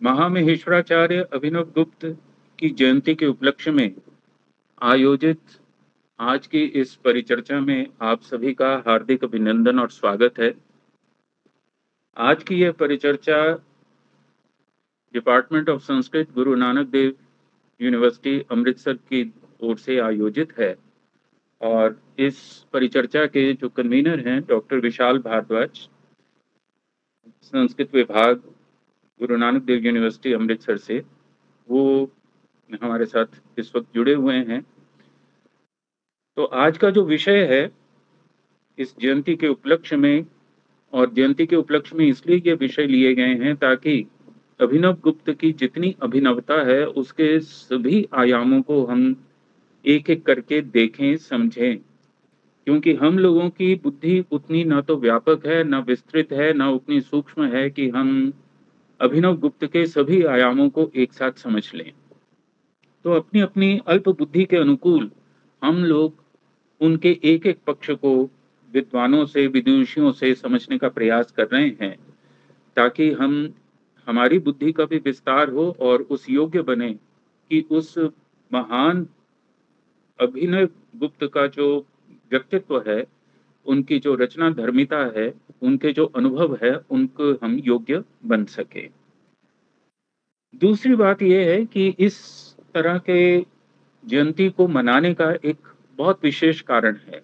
महामहेश्वराचार्य अभिनव गुप्त की जयंती के उपलक्ष्य में आयोजित आज की इस परिचर्चा में आप सभी का हार्दिक अभिनंदन और स्वागत है। आज की यह परिचर्चा department of Sanskrit Guru Nanak Dev university Amritsar की ओर से आयोजित है और इस परिचर्चा के जो कन्वीनर हैं, डॉक्टर विशाल भारद्वाज, संस्कृत विभाग गुरु नानक देव यूनिवर्सिटी अमृतसर से, वो हमारे साथ इस वक्त जुड़े हुए हैं। तो आज का जो विषय है, इस जयंती के उपलक्ष्य में, और जयंती के उपलक्ष्य में इसलिए ये विषय लिए गए हैं ताकि अभिनव गुप्त की जितनी अभिनवता है, उसके सभी आयामों को हम एक एक करके देखें, समझें। क्योंकि हम लोगों की बुद्धि उतनी ना तो व्यापक है, ना विस्तृत है, ना उतनी सूक्ष्म है कि हम अभिनव गुप्त के सभी आयामों को एक साथ समझ लें। तो अपनी अपनी अल्प बुद्धि के अनुकूल हम लोग उनके एक एक पक्ष को विद्वानों से, विदुषियों से समझने का प्रयास कर रहे हैं, ताकि हम, हमारी बुद्धि का भी विस्तार हो और उस योग्य बने कि उस महान अभिनव गुप्त का जो व्यक्तित्व है उनकी जो रचना धर्मिता है, उनके जो अनुभव है, उनको हम योग्य बन सके। दूसरी बात यह है कि इस तरह के जयंती को मनाने का एक बहुत विशेष कारण है।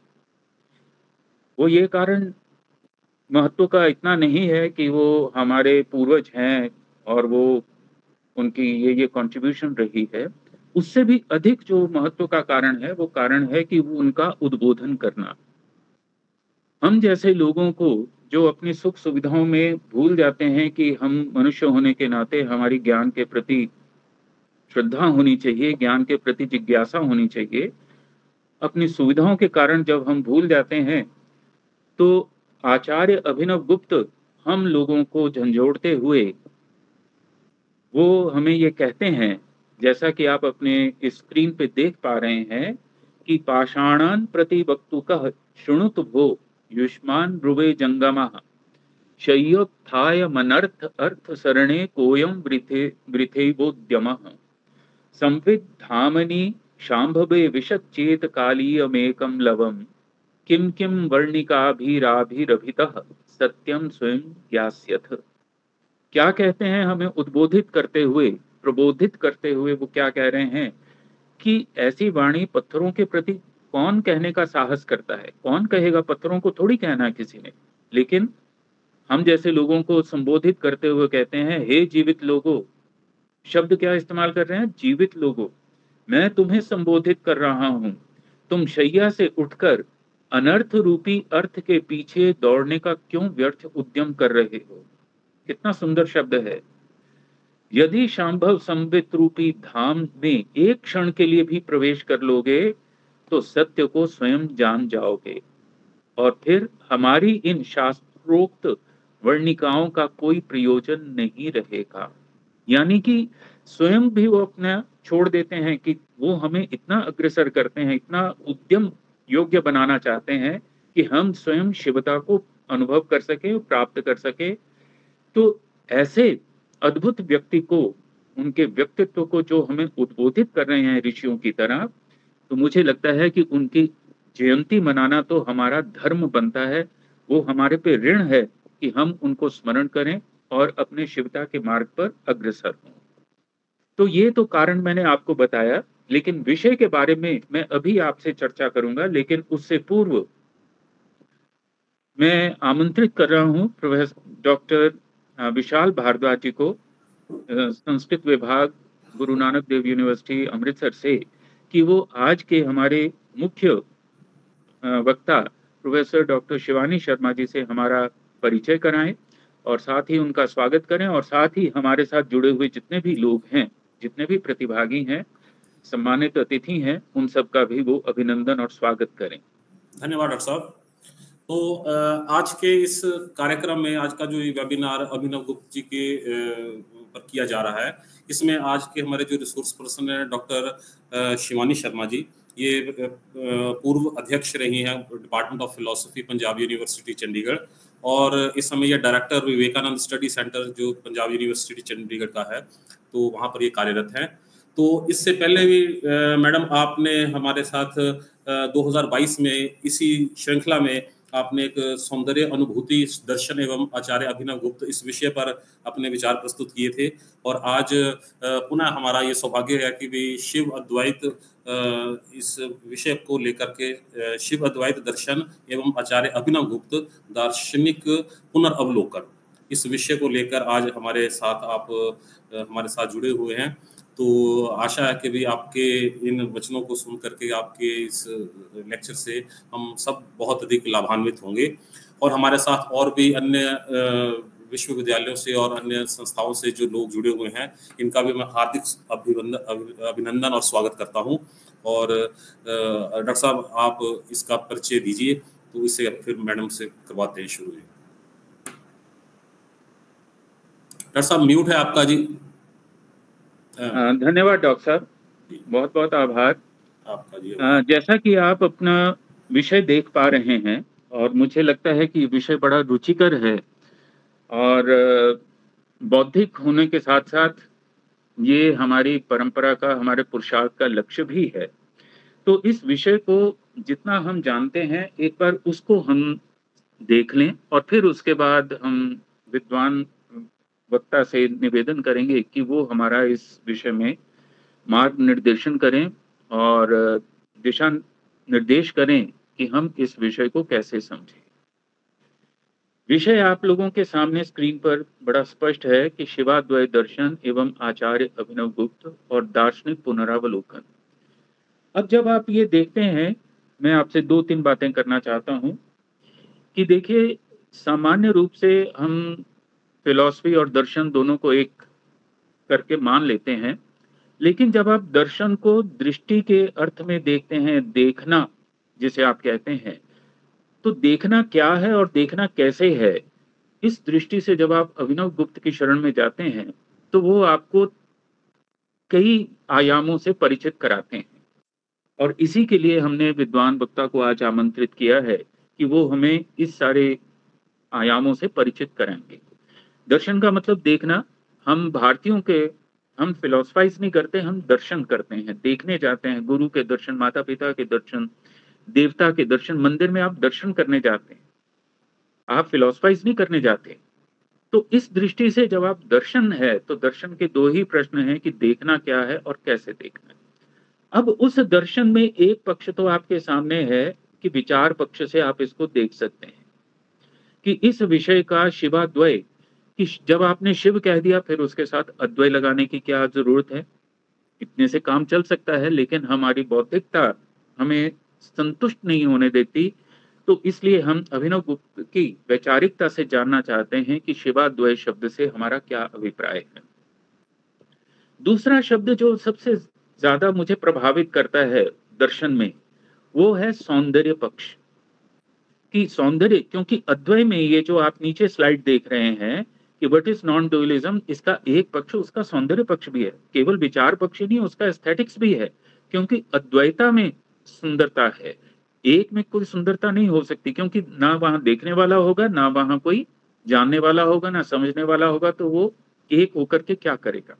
वो ये कारण महत्व का इतना नहीं है कि वो हमारे पूर्वज हैं और वो उनकी ये ये कंट्रीब्यूशन रही है। उससे भी अधिक जो महत्व का कारण है, वो कारण है कि वो उनका उद्बोधन करना। हम जैसे लोगों को जो अपनी सुख सुविधाओं में भूल जाते हैं कि हम मनुष्य होने के नाते हमारी ज्ञान के प्रति श्रद्धा होनी चाहिए, ज्ञान के प्रति जिज्ञासा होनी चाहिए, अपनी सुविधाओं के कारण जब हम भूल जाते हैं तो आचार्य अभिनव गुप्त हम लोगों को झंझोड़ते हुए वो हमें ये कहते हैं, जैसा कि आप अपने स्क्रीन पे देख पा रहे हैं कि पाषाणान प्रति वक्तु कह शुणुत भो। युष्मान ब्रुवे जंगमा शय्योत्थाय मनर्थ अर्थ सरणे कोयम वृथे, वृथेवोद्यम। संविद धामनी शांभवे विशच्चेत कालीयमेकम लवम किम किम वर्णिकाभिराभिरभित सत्यम स्वयं ज्ञास्यथ क्या कहते हैं हमें उद्बोधित करते हुए, प्रबोधित करते हुए वो क्या कह रहे हैं कि ऐसी वाणी पत्थरों के प्रति कौन कहने का साहस करता है? कौन कहेगा? पत्थरों को थोड़ी कहना है किसी ने। लेकिन हम जैसे लोगों को संबोधित करते हुए कहते हैं, हे जीवित लोगो, शब्द क्या इस्तेमाल कर रहे हैं? जीवित लोगो, मैं तुम्हें संबोधित कर रहा हूँ। तुम शैया से उठकर अनर्थ रूपी अर्थ के पीछे दौड़ने का क्यों व्यर्थ उद्यम कर रहे हो? कितना सुंदर शब्द है। यदि शांभव संबित रूपी धाम में एक क्षण के लिए भी प्रवेश कर लोगे तो सत्य को स्वयं जान जाओगे। और फिर हमारी इन शास्त्रोक्त वर्णिकाओं का कोई प्रयोजन नहीं रहेगा। यानी कि स्वयं भी वो अपना छोड़ देते हैं कि वो हमें इतना अग्रसर करते हैं, इतना उद्यम योग्य बनाना चाहते हैं कि हम स्वयं शिवता को अनुभव कर सके, प्राप्त कर सके। तो ऐसे अद्भुत व्यक्ति को, उनके व्यक्तित्व को जो हमें उद्बोधित कर रहे हैं ऋषियों की तरह तो मुझे लगता है कि उनकी जयंती मनाना तो हमारा धर्म बनता है। वो हमारे पे ऋण है कि हम उनको स्मरण करें और अपने शिवता के मार्ग पर अग्रसर हों। तो ये तो कारण मैंने आपको बताया, लेकिन विषय के बारे में मैं अभी आपसे चर्चा करूँगा, लेकिन उससे पूर्व मैं आमंत्रित कर रहा हूँ प्रोफेसर डॉक्टर विशाल भारद्वाज जी को संस्कृत विभाग, गुरु नानक देव यूनिवर्सिटी, अमृतसर से। कि वो आज के हमारे मुख्य वक्ता प्रोफेसर डॉक्टर शिवानी शर्मा जी से हमारा परिचय कराएँ और साथ ही उनका स्वागत करें और साथ ही हमारे साथ जुड़े हुए जितने भी लोग हैं, जितने भी प्रतिभागी हैं, सम्मानित अतिथि हैं, उन सब का भी वो अभिनंदन और स्वागत करें। धन्यवाद, डॉक्टर साहब। तो आज के इस कार्यक्रम में आज का जो वेबिनार अभिनव गुप्त जी के पर किया जा रहा है। इसमें आज के हमारे जो रिसोर्स पर्सन है डॉक्टर शिवानी शर्मा जी, ये पूर्व अध्यक्ष रही हैं department of philosophy Punjab university Chandigarh. और इस समय यह डायरेक्टर विवेकानंद स्टडी सेंटर जो पंजाब यूनिवर्सिटी चंडीगढ़ का है तो वहाँ पर ये कार्यरत हैं। तो इससे पहले भी मैडम, आपने हमारे साथ 2022 में इसी श्रृंखला में आपने एक सौंदर्य अनुभूति, दर्शन एवं आचार्य अभिनव गुप्त इस विषय पर अपने विचार प्रस्तुत किए थे। और आज पुनः हमारा ये सौभाग्य है कि भी शिव अद्वैत इस विषय को लेकर के शिव अद्वैत दर्शन एवं आचार्य अभिनव गुप्त दार्शनिक पुनर्वलोकन इस विषय को लेकर आज हमारे साथ आप हमारे साथ जुड़े हुए हैं। तो आशा है कि भी आपके इन वचनों को सुन करके आपके इस लेक्चर से हम सब बहुत अधिक लाभान्वित होंगे। और हमारे साथ और भी अन्य विश्वविद्यालयों से और अन्य संस्थाओं से जो लोग जुड़े हुए हैं, इनका भी मैं हार्दिक अभिनंदन अभिनंदन और स्वागत करता हूँ। और डॉक्टर साहब, आप इसका परिचय दीजिए तो इसे फिर मैडम से करवाते हैं शुरू डॉक्टर साहब, म्यूट है आपका? जी। धन्यवाद डॉक्टर। साहब बहुत बहुत आभार। आपका जैसा कि आप अपना विषय देख पा रहे हैं और मुझे लगता है कि विषय बड़ा रुचिकर है और बौद्धिक होने के साथ साथ ये हमारी परंपरा का हमारे पुरुषार्थ का लक्ष्य भी है। तो इस विषय को जितना हम जानते हैं एक बार उसको हम देख लें और फिर उसके बाद हम विद्वान वक्ता से निवेदन करेंगे कि वो हमारा इस विषय में मार्ग निर्देशन करें और दिशा निर्देश करें कि हम इस विषय को कैसे समझें। विषय आप लोगों के सामने स्क्रीन पर बड़ा स्पष्ट है कि शिवाद्वय दर्शन एवं आचार्य अभिनव गुप्त और दार्शनिक पुनरावलोकन। अब जब आप ये देखते हैं, मैं आपसे दो तीन बातें करना चाहता हूँ कि देखिए, सामान्य रूप से हम फिलॉसफी और दर्शन दोनों को एक करके मान लेते हैं। लेकिन जब आप दर्शन को दृष्टि के अर्थ में देखते हैं, देखना, जिसे आप कहते हैं तो देखना क्या है और देखना कैसे है? इस दृष्टि से जब आप अभिनव गुप्त की शरण में जाते हैं तो वो आपको कई आयामों से परिचित कराते हैं। और इसी के लिए हमने विद्वान वक्ता को आज आमंत्रित किया है कि वो हमें इस सारे आयामों से परिचित कराएँगे। दर्शन का मतलब देखना, हम भारतीयों के, हम फिलोसफाइज नहीं करते, हम दर्शन करते हैं, देखने जाते हैं, गुरु के दर्शन माता पिता के दर्शन, देवता के दर्शन, मंदिर में आप दर्शन करने जाते हैं। आप फिलोसफाइज नहीं करने जाते। तो इस दृष्टि से जब आप दर्शन है तो दर्शन के दो ही प्रश्न हैं कि देखना क्या है और कैसे देखना है। अब उस दर्शन में एक पक्ष तो आपके सामने है कि विचार पक्ष से आप इसको देख सकते हैं। कि इस विषय का शिवाद्वय कि जब आपने शिव कह दिया, फिर उसके साथ अद्वय लगाने की क्या ज़रूरत है? इतने से काम चल सकता है, लेकिन हमारी बौद्धिकता हमें संतुष्ट नहीं होने देती। तो इसलिए हम अभिनव गुप्त की वैचारिकता से जानना चाहते हैं कि शिवाद्वय शब्द से हमारा क्या अभिप्राय है। दूसरा शब्द जो सबसे ज़्यादा मुझे प्रभावित करता है दर्शन में, वो है सौंदर्य पक्ष। कि सौंदर्य, क्योंकि अद्वय में ये जो आप नीचे स्लाइड देख रहे हैं कि वट इज़ नॉन डुअलिज्म इसका एक पक्ष, उसका सौंदर्य पक्ष भी है। केवल विचार पक्ष ही नहीं, उसका एस्थेटिक्स भी है। क्योंकि अद्वैता में सुंदरता है। एक में कोई सुंदरता नहीं हो सकती, क्योंकि ना वहाँ देखने वाला होगा, ना वहाँ कोई जानने वाला होगा, ना समझने वाला होगा तो वो एक होकर के क्या करेगा?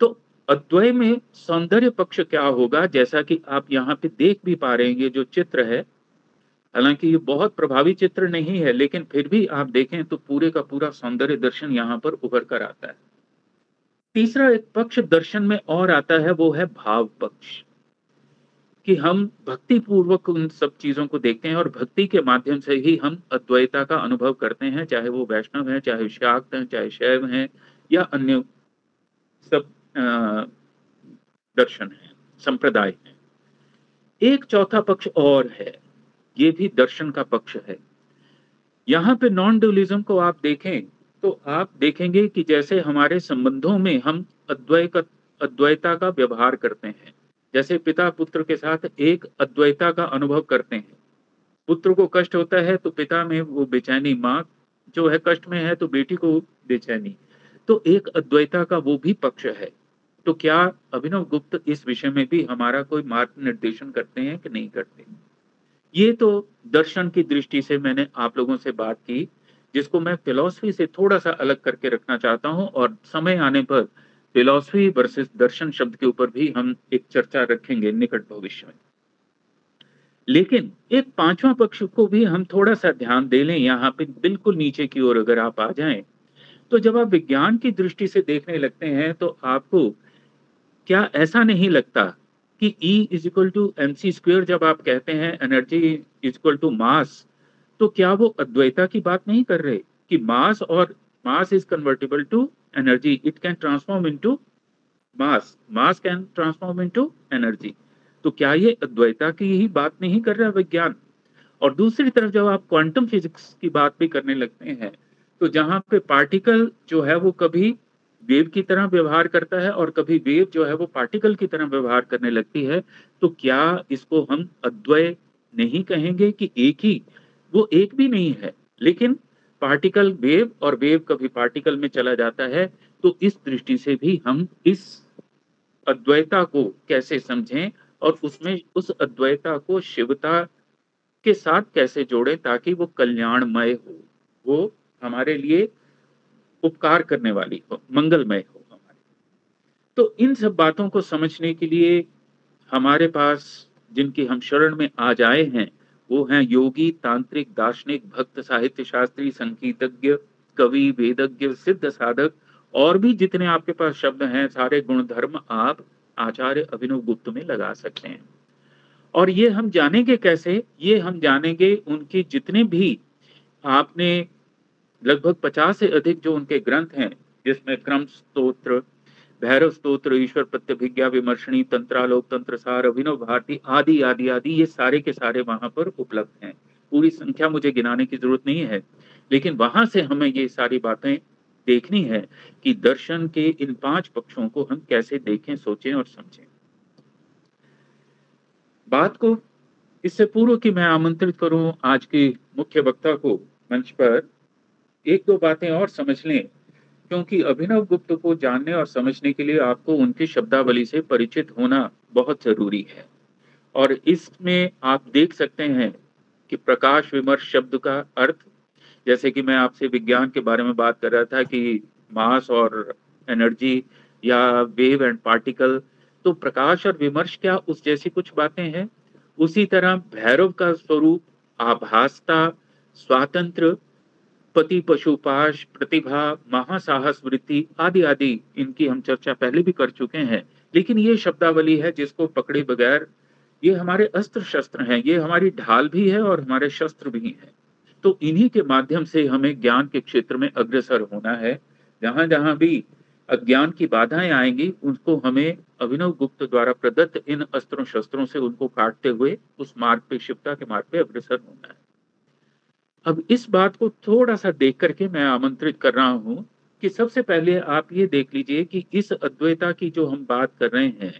तो अद्वय में सौंदर्य पक्ष क्या होगा? जैसा कि आप यहाँ पे देख भी पा रहे हैं जो चित्र है हालाँकि ये बहुत प्रभावी चित्र नहीं है, लेकिन फिर भी आप देखें तो पूरे का पूरा सौंदर्य दर्शन यहाँ पर उभर कर आता है। तीसरा एक पक्ष दर्शन में और आता है, वो है भाव पक्ष। कि हम भक्ति पूर्वक उन सब चीज़ों को देखते हैं और भक्ति के माध्यम से ही हम अद्वैता का अनुभव करते हैं, चाहे वो वैष्णव है, चाहे शाक्त हैं, चाहे शैव हैं, या अन्य सब दर्शन है, संप्रदाय है। एक चौथा पक्ष और है। ये भी दर्शन का पक्ष है। यहाँ पे नॉन ड्यूलिज्म को आप देखें तो आप देखेंगे कि जैसे हमारे संबंधों में हम अद्वै अद्वैता का व्यवहार करते हैं। जैसे पिता पुत्र के साथ एक अद्वैता का अनुभव करते हैं। पुत्र को कष्ट होता है तो पिता में वो बेचैनी, माँ जो है कष्ट में है तो बेटी को बेचैनी। तो एक अद्वैता का वो भी पक्ष है। तो क्या अभिनव गुप्त इस विषय में भी हमारा कोई मार्ग निर्देशन करते हैं कि नहीं करते? ये तो दर्शन की दृष्टि से मैंने आप लोगों से बात की, जिसको मैं फिलॉसफी से थोड़ा सा अलग करके रखना चाहता हूँ और समय आने पर फिलॉसफी वर्सेस दर्शन शब्द के ऊपर भी हम एक चर्चा रखेंगे निकट भविष्य में। लेकिन एक पांचवा पक्ष को भी हम थोड़ा सा ध्यान दे लें, यहाँ पे बिल्कुल नीचे की ओर अगर आप आ जाएँ तो जब आप विज्ञान की दृष्टि से देखने लगते हैं तो आपको क्या ऐसा नहीं लगता कि E is equal to M C square जब आप कहते हैं energy is equal to mass तो क्या वो अद्वैता की बात नहीं कर रहे कि मास और mass is convertible to energy it can transform into mass mass can transform into energy तो क्या ये अद्वैता की ही बात नहीं कर रहा विज्ञान? और दूसरी तरफ़ जब आप क्वांटम फिजिक्स की बात भी करने लगते हैं तो जहाँ पे पार्टिकल जो है वो कभी वेव की तरह व्यवहार करता है और कभी वेव जो है वो पार्टिकल की तरह व्यवहार करने लगती है तो क्या इसको हम अद्वय नहीं कहेंगे कि एक ही? वो एक भी नहीं है, लेकिन पार्टिकल वेव और वेव कभी पार्टिकल में चला जाता है तो इस दृष्टि से भी हम इस अद्वैता को कैसे समझें और उसमें उस अद्वैता को शिवता के साथ कैसे जोड़े ताकि वो कल्याणमय हो? वो हमारे लिए उपकार करने वाली हो, मंगलमय हो हमारे तो इन सब बातों को समझने के लिए हमारे पास जिनकी हम शरण में आज आए हैं, वो हैं योगी, तांत्रिक, दार्शनिक, भक्त, साहित्य शास्त्री, संगीतज्ञ, कवि, वेदज्ञ, सिद्ध साधक, और भी जितने आपके पास शब्द हैं, सारे गुण धर्म आप आचार्य अभिनव गुप्त में लगा सकते हैं। और ये हम जानेंगे कैसे? ये हम जानेंगे उनके जितने भी आपने लगभग पचास से अधिक जो उनके ग्रंथ हैं, जिसमें क्रम स्त्रोत्र भैरव स्त्रोत्र ईश्वर प्रत्यभिज्ञा, विमर्शनी, तंत्रालोक तंत्र सार अभिनव भारती आदि आदि आदि, ये सारे के सारे वहाँ पर उपलब्ध हैं। पूरी संख्या मुझे गिनाने की ज़रूरत नहीं है, लेकिन वहाँ से हमें ये सारी बातें देखनी है कि दर्शन के इन पाँच पक्षों को हम कैसे देखें, सोचें और समझें। बात को इससे पूर्व कि मैं आमंत्रित करूँ आज के मुख्य वक्ता को मंच पर एक दो बातें और समझ लें, क्योंकि अभिनव गुप्त को जानने और समझने के लिए आपको उनकी शब्दावली से परिचित होना बहुत ज़रूरी है। और इसमें आप देख सकते हैं कि प्रकाश विमर्श शब्द का अर्थ, जैसे कि मैं आपसे विज्ञान के बारे में बात कर रहा था कि मास और एनर्जी या वेव एंड पार्टिकल तो प्रकाश और विमर्श क्या उस जैसी कुछ बातें हैं? उसी तरह भैरव का स्वरूप, आभासता, स्वातंत्र पति पशुपाश प्रतिभा, महासाहस, वृत्ति आदि आदि, इनकी हम चर्चा पहले भी कर चुके हैं। लेकिन ये शब्दावली है जिसको पकड़े बगैर ये हमारे अस्त्र शस्त्र हैं, ये हमारी ढाल भी है और हमारे शस्त्र भी हैं। तो इन्हीं के माध्यम से हमें ज्ञान के क्षेत्र में अग्रसर होना है। जहाँ जहाँ भी अज्ञान की बाधाएँ आएँगी, उनको हमें अभिनव गुप्त द्वारा प्रदत्त इन अस्त्रों शस्त्रों से उनको काटते हुए उस मार्ग पे, शिवता के मार्ग पे अग्रसर होना है। अब इस बात को थोड़ा सा देख करके मैं आमंत्रित कर रहा हूँ कि सबसे पहले आप ये देख लीजिए कि इस अद्वैता की जो हम बात कर रहे हैं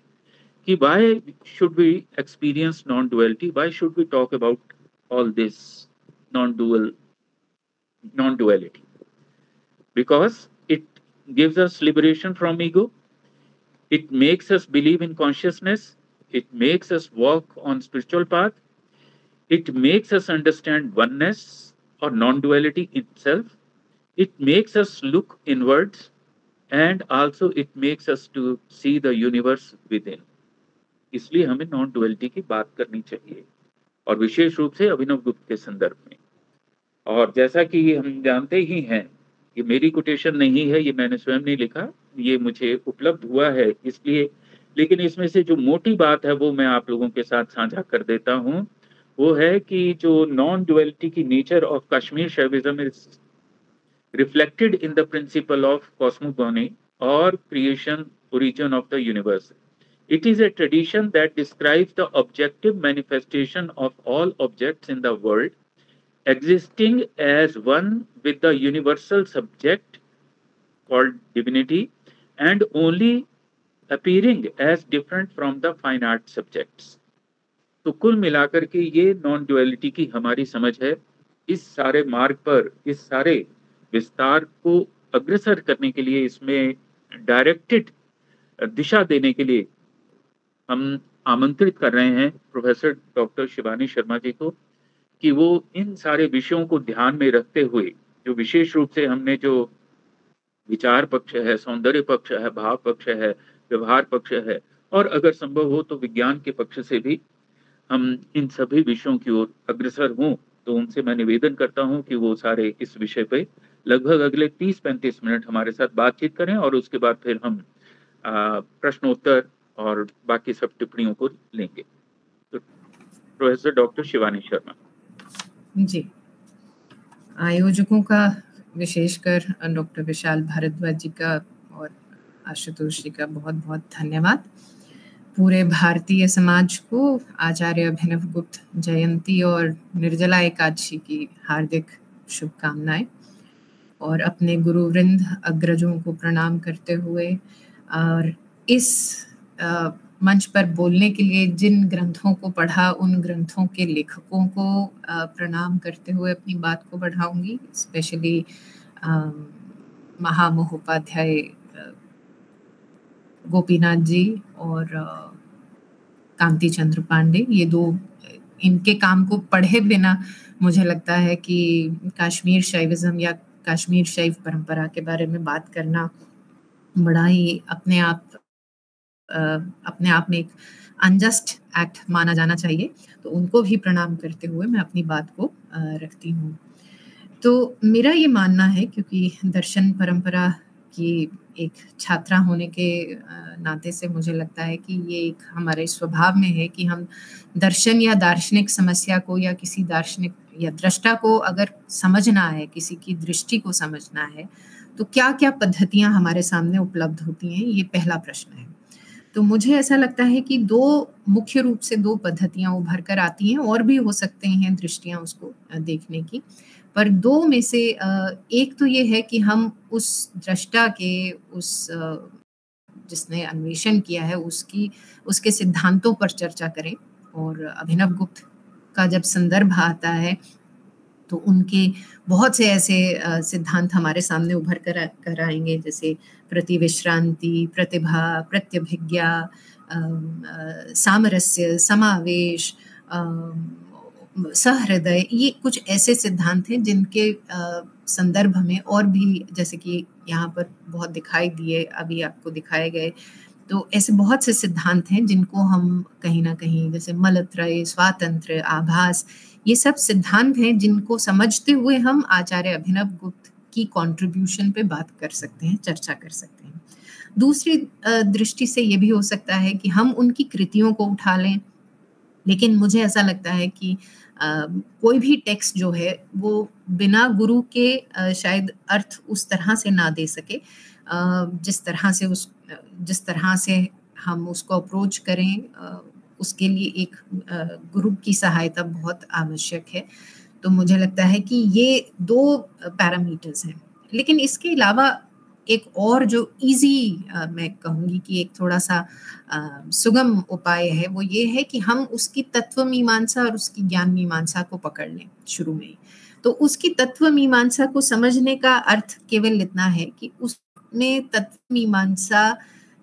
कि why should be experience non duality why should be talk about all this non dual non duality because it gives us liberation from ego it makes us believe in consciousness it makes us walk on spiritual path it makes us understand oneness or non-duality itself, it makes us look inwards and also it makes us to see the universe within. इसलिए हमें non duality की बात करनी चाहिए और विशेष रूप से अभिनव गुप्त के संदर्भ में। और जैसा कि हम जानते ही हैं ये मेरी कोटेशन नहीं है, ये मैंने स्वयं नहीं लिखा, ये मुझे उपलब्ध हुआ है इसलिए, लेकिन इसमें से जो मोटी बात है वो मैं आप लोगों के साथ साझा कर देता हूँ। वो है कि जो नॉन ड्यूअलिटी की nature of Kashmir Shaivism reflected in the principle of cosmogony और creation origin of the universe it is a tradition that describes the objective manifestation of all object in the world existing as one with the universal subject called divinity and only appearing as different from the fine art subjects तो कुल मिलाकर के ये non duality की हमारी समझ है, इस सारे मार्ग पर, इस सारे विस्तार को अग्रसर करने के लिए, इसमें डायरेक्टेड दिशा देने के लिए हम आमंत्रित कर रहे हैं प्रोफेसर डॉक्टर शिवानी शर्मा जी को कि वो इन सारे विषयों को ध्यान में रखते हुए, जो विशेष रूप से हमने जो विचार पक्ष है, सौंदर्य पक्ष है, भाव पक्ष है, व्यवहार पक्ष है, और अगर संभव हो तो विज्ञान के पक्ष से भी हम इन सभी विषयों की ओर अग्रसर हों तो उनसे मैं निवेदन करता हूँ कि वो सारे इस विषय पे लगभग अगले 30-35 मिनट हमारे साथ बातचीत करें और उसके बाद फिर हम प्रश्नोत्तर और बाकी सब टिप्पणियों को लेंगे। तो प्रोफेसर डॉक्टर शिवानी शर्मा। जी। आयोजकों का विशेषकर डॉक्टर विशाल भारद्वाज जी का और आशुतोष जी का बहुत बहुत धन्यवाद। पूरे भारतीय समाज को आचार्य अभिनव गुप्त जयंती और निर्जला एकादशी की हार्दिक शुभकामनाएँ। और अपने गुरुवृंद अग्रजों को प्रणाम करते हुए और इस मंच पर बोलने के लिए जिन ग्रंथों को पढ़ा, उन ग्रंथों के लेखकों को प्रणाम करते हुए अपनी बात को बढ़ाऊँगी, स्पेशली महामहोपाध्याय गोपीनाथ जी और कांति चंद्र पांडे। ये दो, इनके काम को पढ़े बिना मुझे लगता है कि कश्मीर शैविज्म या कश्मीर शैव परंपरा के बारे में बात करना बड़ा ही अपने आप अपने आप में एक अनजस्ट एक्ट माना जाना चाहिए। तो उनको भी प्रणाम करते हुए मैं अपनी बात को रखती हूँ। तो मेरा ये मानना है, क्योंकि दर्शन परंपरा की एक छात्रा होने के नाते से मुझे लगता है कि ये एक हमारे स्वभाव में है कि हम दर्शन या दार्शनिक समस्या को या किसी दार्शनिक या दृष्टा को अगर समझना है, किसी की दृष्टि को समझना है तो क्या क्या पद्धतियाँ हमारे सामने उपलब्ध होती हैं, ये पहला प्रश्न है। तो मुझे ऐसा लगता है कि दो मुख्य रूप से दो पद्धतियाँ उभर कर आती हैं और भी हो सकते हैं दृष्टियाँ उसको देखने की। पर दो में से एक तो ये है कि हम उस दृष्टा के, उस जिसने अन्वेषण किया है, उसकी, उसके सिद्धांतों पर चर्चा करें। और अभिनव गुप्त का जब संदर्भ आता है तो उनके बहुत से ऐसे सिद्धांत हमारे सामने उभर कर कर आएँगे, जैसे प्रतिविश्रांति, प्रतिभा, प्रत्यभिज्ञा सामरस्य, समावेश सहृदय, ये कुछ ऐसे सिद्धांत हैं जिनके संदर्भ में और भी, जैसे कि यहाँ पर बहुत दिखाई दिए, अभी आपको दिखाए गए। तो ऐसे बहुत से सिद्धांत हैं जिनको हम कहीं ना कहीं, जैसे मलत्रय, स्वातंत्र, आभास, ये सब सिद्धांत हैं जिनको समझते हुए हम आचार्य अभिनव गुप्त की कंट्रीब्यूशन पे बात कर सकते हैं, चर्चा कर सकते हैं। दूसरी दृष्टि से ये भी हो सकता है कि हम उनकी कृतियों को उठा लें, लेकिन मुझे ऐसा लगता है कि कोई भी टेक्स्ट जो है, वो बिना गुरु के शायद अर्थ उस तरह से ना दे सके। जिस तरह से उस, जिस तरह से हम उसको अप्रोच करें उसके लिए एक गुरु की सहायता बहुत आवश्यक है। तो मुझे लगता है कि ये दो पैरामीटर्स हैं। लेकिन इसके अलावा एक और जो इजी मैं कहूँगी कि एक थोड़ा सा सुगम उपाय है वो ये है कि हम उसकी तत्व मीमांसा और उसकी ज्ञान मीमांसा को पकड़ लें शुरू में तो उसकी तत्व मीमांसा को समझने का अर्थ केवल इतना है कि उसमें तत्व मीमांसा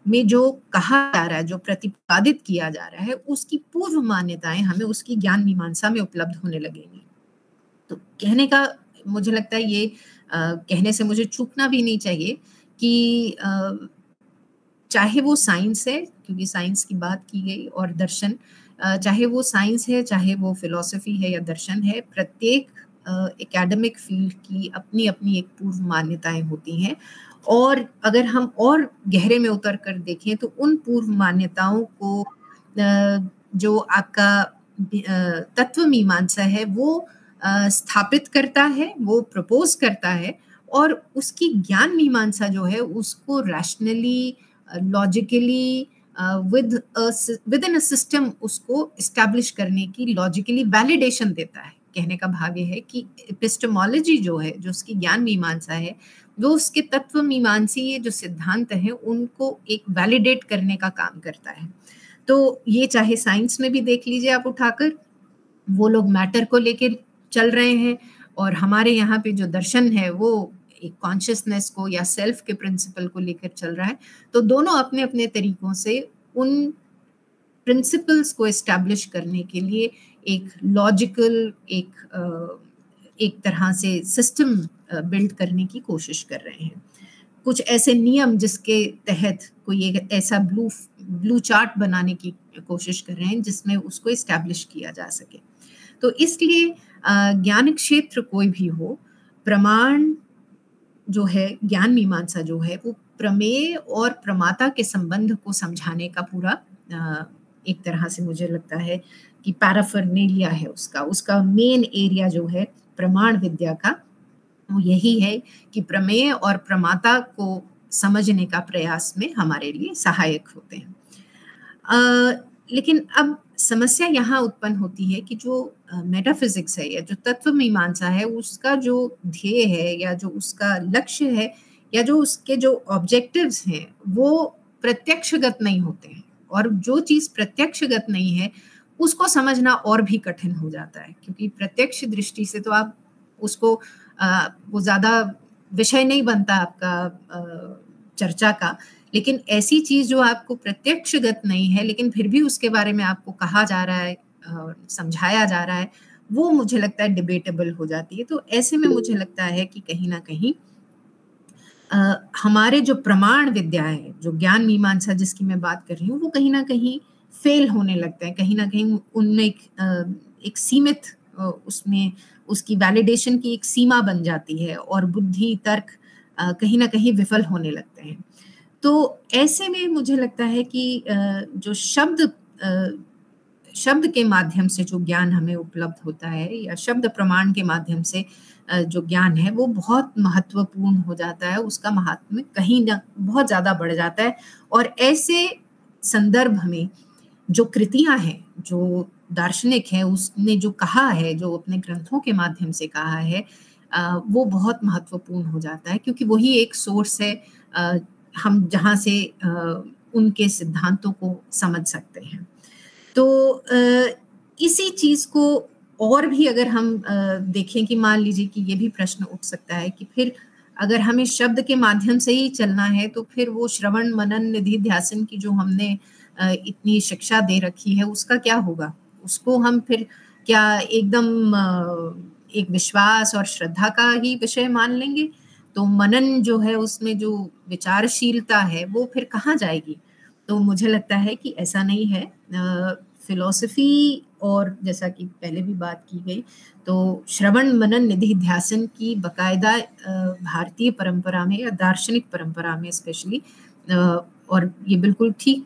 में जो कहा जा रहा है जो प्रतिपादित किया जा रहा है उसकी पूर्व मान्यताएँ हमें उसकी ज्ञान मीमांसा में उपलब्ध होने लगेंगी। तो कहने का मुझे लगता है ये आ, कहने से मुझे चूकना भी नहीं चाहिए कि चाहे वो साइंस है, क्योंकि साइंस की बात की गई और दर्शन चाहे वो साइंस है, चाहे वो फिलॉसफी है या दर्शन है, प्रत्येक एकेडमिक फ़ील्ड की अपनी अपनी एक पूर्व मान्यताएँ होती हैं। और अगर हम और गहरे में उतर कर देखें तो उन पूर्व मान्यताओं को जो आपका तत्व मीमांसा है, वो स्थापित करता है, वो प्रपोज करता है। और उसकी ज्ञान मीमांसा जो है, उसको rationally logically with within a system उसको इस्टेब्लिश करने की लॉजिकली वैलिडेशन देता है। कहने का भाव यह है कि एपिस्टमोलॉजी जो है, जो उसकी ज्ञान मीमांसा है, वो उसके तत्व मीमांसी ये जो सिद्धांत हैं, उनको एक वैलिडेट करने का काम करता है। तो ये चाहे साइंस में भी देख लीजिए आप उठाकर, वो लोग मैटर को लेकर चल रहे हैं और हमारे यहाँ पे जो दर्शन है, वो एक कॉन्शियसनेस को या सेल्फ के प्रिंसिपल को लेकर चल रहा है तो दोनों अपने अपने तरीकों से उन प्रिंसिपल्स को एस्टेब्लिश करने के लिए एक लॉजिकल एक एक तरह से सिस्टम बिल्ड करने की कोशिश कर रहे हैं। कुछ ऐसे नियम जिसके तहत कोई एक ऐसा ब्लू ब्लू चार्ट बनाने की कोशिश कर रहे हैं, जिसमें उसको इस्टेब्लिश किया जा सके। तो इसलिए ज्ञान क्षेत्र कोई भी हो, प्रमाण जो है ज्ञान मीमांसा जो है वो प्रमेय और प्रमाता के संबंध को समझाने का पूरा एक तरह से मुझे लगता है कि पैराफर्नेलिया है उसका। उसका मेन एरिया जो है प्रमाण विद्या का वो यही है कि प्रमेय और प्रमाता को समझने का प्रयास में हमारे लिए सहायक होते हैं। आ, लेकिन अब समस्या यहाँ उत्पन्न होती है कि जो मेटाफिजिक्स है या जो तत्व मीमांसा है उसका जो ध्येय है या जो उसका लक्ष्य है या जो उसके जो ऑब्जेक्टिव्स हैं वो प्रत्यक्षगत नहीं होते हैं। और जो चीज़ प्रत्यक्षगत नहीं है उसको समझना और भी कठिन हो जाता है क्योंकि प्रत्यक्ष दृष्टि से तो आप उसको आ, वो ज़्यादा विषय नहीं बनता आपका आ, चर्चा का। लेकिन ऐसी चीज़ जो आपको प्रत्यक्षगत नहीं है लेकिन फिर भी उसके बारे में आपको कहा जा रहा है समझाया जा रहा है वो मुझे लगता है डिबेटेबल हो जाती है। तो ऐसे में मुझे लगता है कि कहीं ना कहीं आ, हमारे जो प्रमाण विद्या है जो ज्ञान मीमांसा जिसकी मैं बात कर रही हूँ वो कहीं ना कहीं फेल होने लगते हैं। कहीं ना कहीं उनमें एक, एक सीमित उसमें उसकी वैलिडेशन की एक सीमा बन जाती है और बुद्धि तर्क कहीं ना कहीं विफल होने लगते हैं। तो ऐसे में मुझे लगता है कि जो शब्द शब्द के माध्यम से जो ज्ञान हमें उपलब्ध होता है या शब्द प्रमाण के माध्यम से जो ज्ञान है, वो बहुत महत्वपूर्ण हो जाता है, उसका महात्म्य कहीं ना, बहुत ज़्यादा बढ़ जाता है। और ऐसे संदर्भ में जो कृतियाँ हैं, जो दार्शनिक है, उसने जो कहा है, जो अपने ग्रंथों के माध्यम से कहा है वो बहुत महत्वपूर्ण हो जाता है, क्योंकि वही एक सोर्स है हम जहाँ से उनके सिद्धांतों को समझ सकते हैं। तो इसी चीज़ को और भी अगर हम देखें कि मान लीजिए कि ये भी प्रश्न उठ सकता है कि फिर अगर हमें शब्द के माध्यम से ही चलना है तो फिर वो श्रवण, मनन, निधि, ध्यासन की जो हमने इतनी शिक्षा दे रखी है, उसका क्या होगा? उसको हम फिर क्या एकदम एक विश्वास और श्रद्धा का ही विषय मान लेंगे? तो मनन जो है उसमें जो विचारशीलता है, वो फिर कहाँ जाएगी? तो मुझे लगता है कि ऐसा नहीं है। फिलॉसफी और जैसा कि पहले भी बात की गई तो श्रवण मनन निधि ध्यासन की बकायदा भारतीय परंपरा में या दार्शनिक परंपरा में स्पेशली और ये बिल्कुल ठीक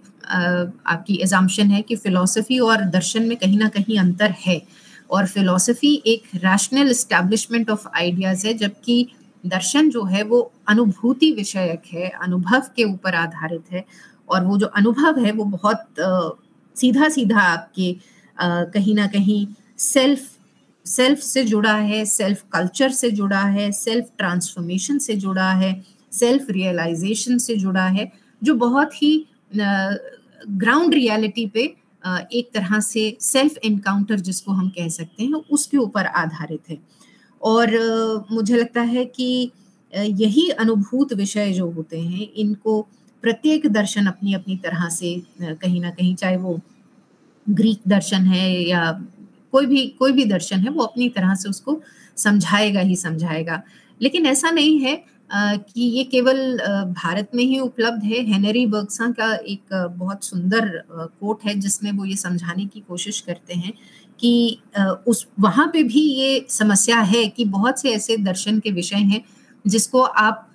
आपकी एजाम्शन है कि फिलॉसफी और दर्शन में कहीं ना कहीं अंतर है। और फिलॉसफी एक रैशनल इस्टेब्लिशमेंट ऑफ़ आइडियाज़ है, जबकि दर्शन जो है वो अनुभूति विषयक है, अनुभव के ऊपर आधारित है और वो जो अनुभव है वो बहुत सीधा सीधा आपके कहीं ना कहीं सेल्फ सेल्फ से जुड़ा है, सेल्फ कल्चर से जुड़ा है, सेल्फ ट्रांसफॉर्मेशन से जुड़ा है, सेल्फ रियलाइजेशन से जुड़ा है, जो बहुत ही ग्राउंड रियलिटी पे एक तरह से सेल्फ एनकाउंटर जिसको हम कह सकते हैं, उसके ऊपर आधारित है। और मुझे लगता है कि यही अनुभूत विषय जो होते हैं, इनको प्रत्येक दर्शन अपनी अपनी तरह से कहीं ना कहीं चाहे वो ग्रीक दर्शन है या कोई भी कोई भी दर्शन है, वो अपनी तरह से उसको समझाएगा ही समझाएगा। लेकिन ऐसा नहीं है कि ये केवल भारत में ही उपलब्ध है। हेनरी बर्गसा का एक बहुत सुंदर कोट है जिसमें वो ये समझाने की कोशिश करते हैं कि उस, वहाँ पे भी ये समस्या है कि बहुत से ऐसे दर्शन के विषय हैं जिसको आप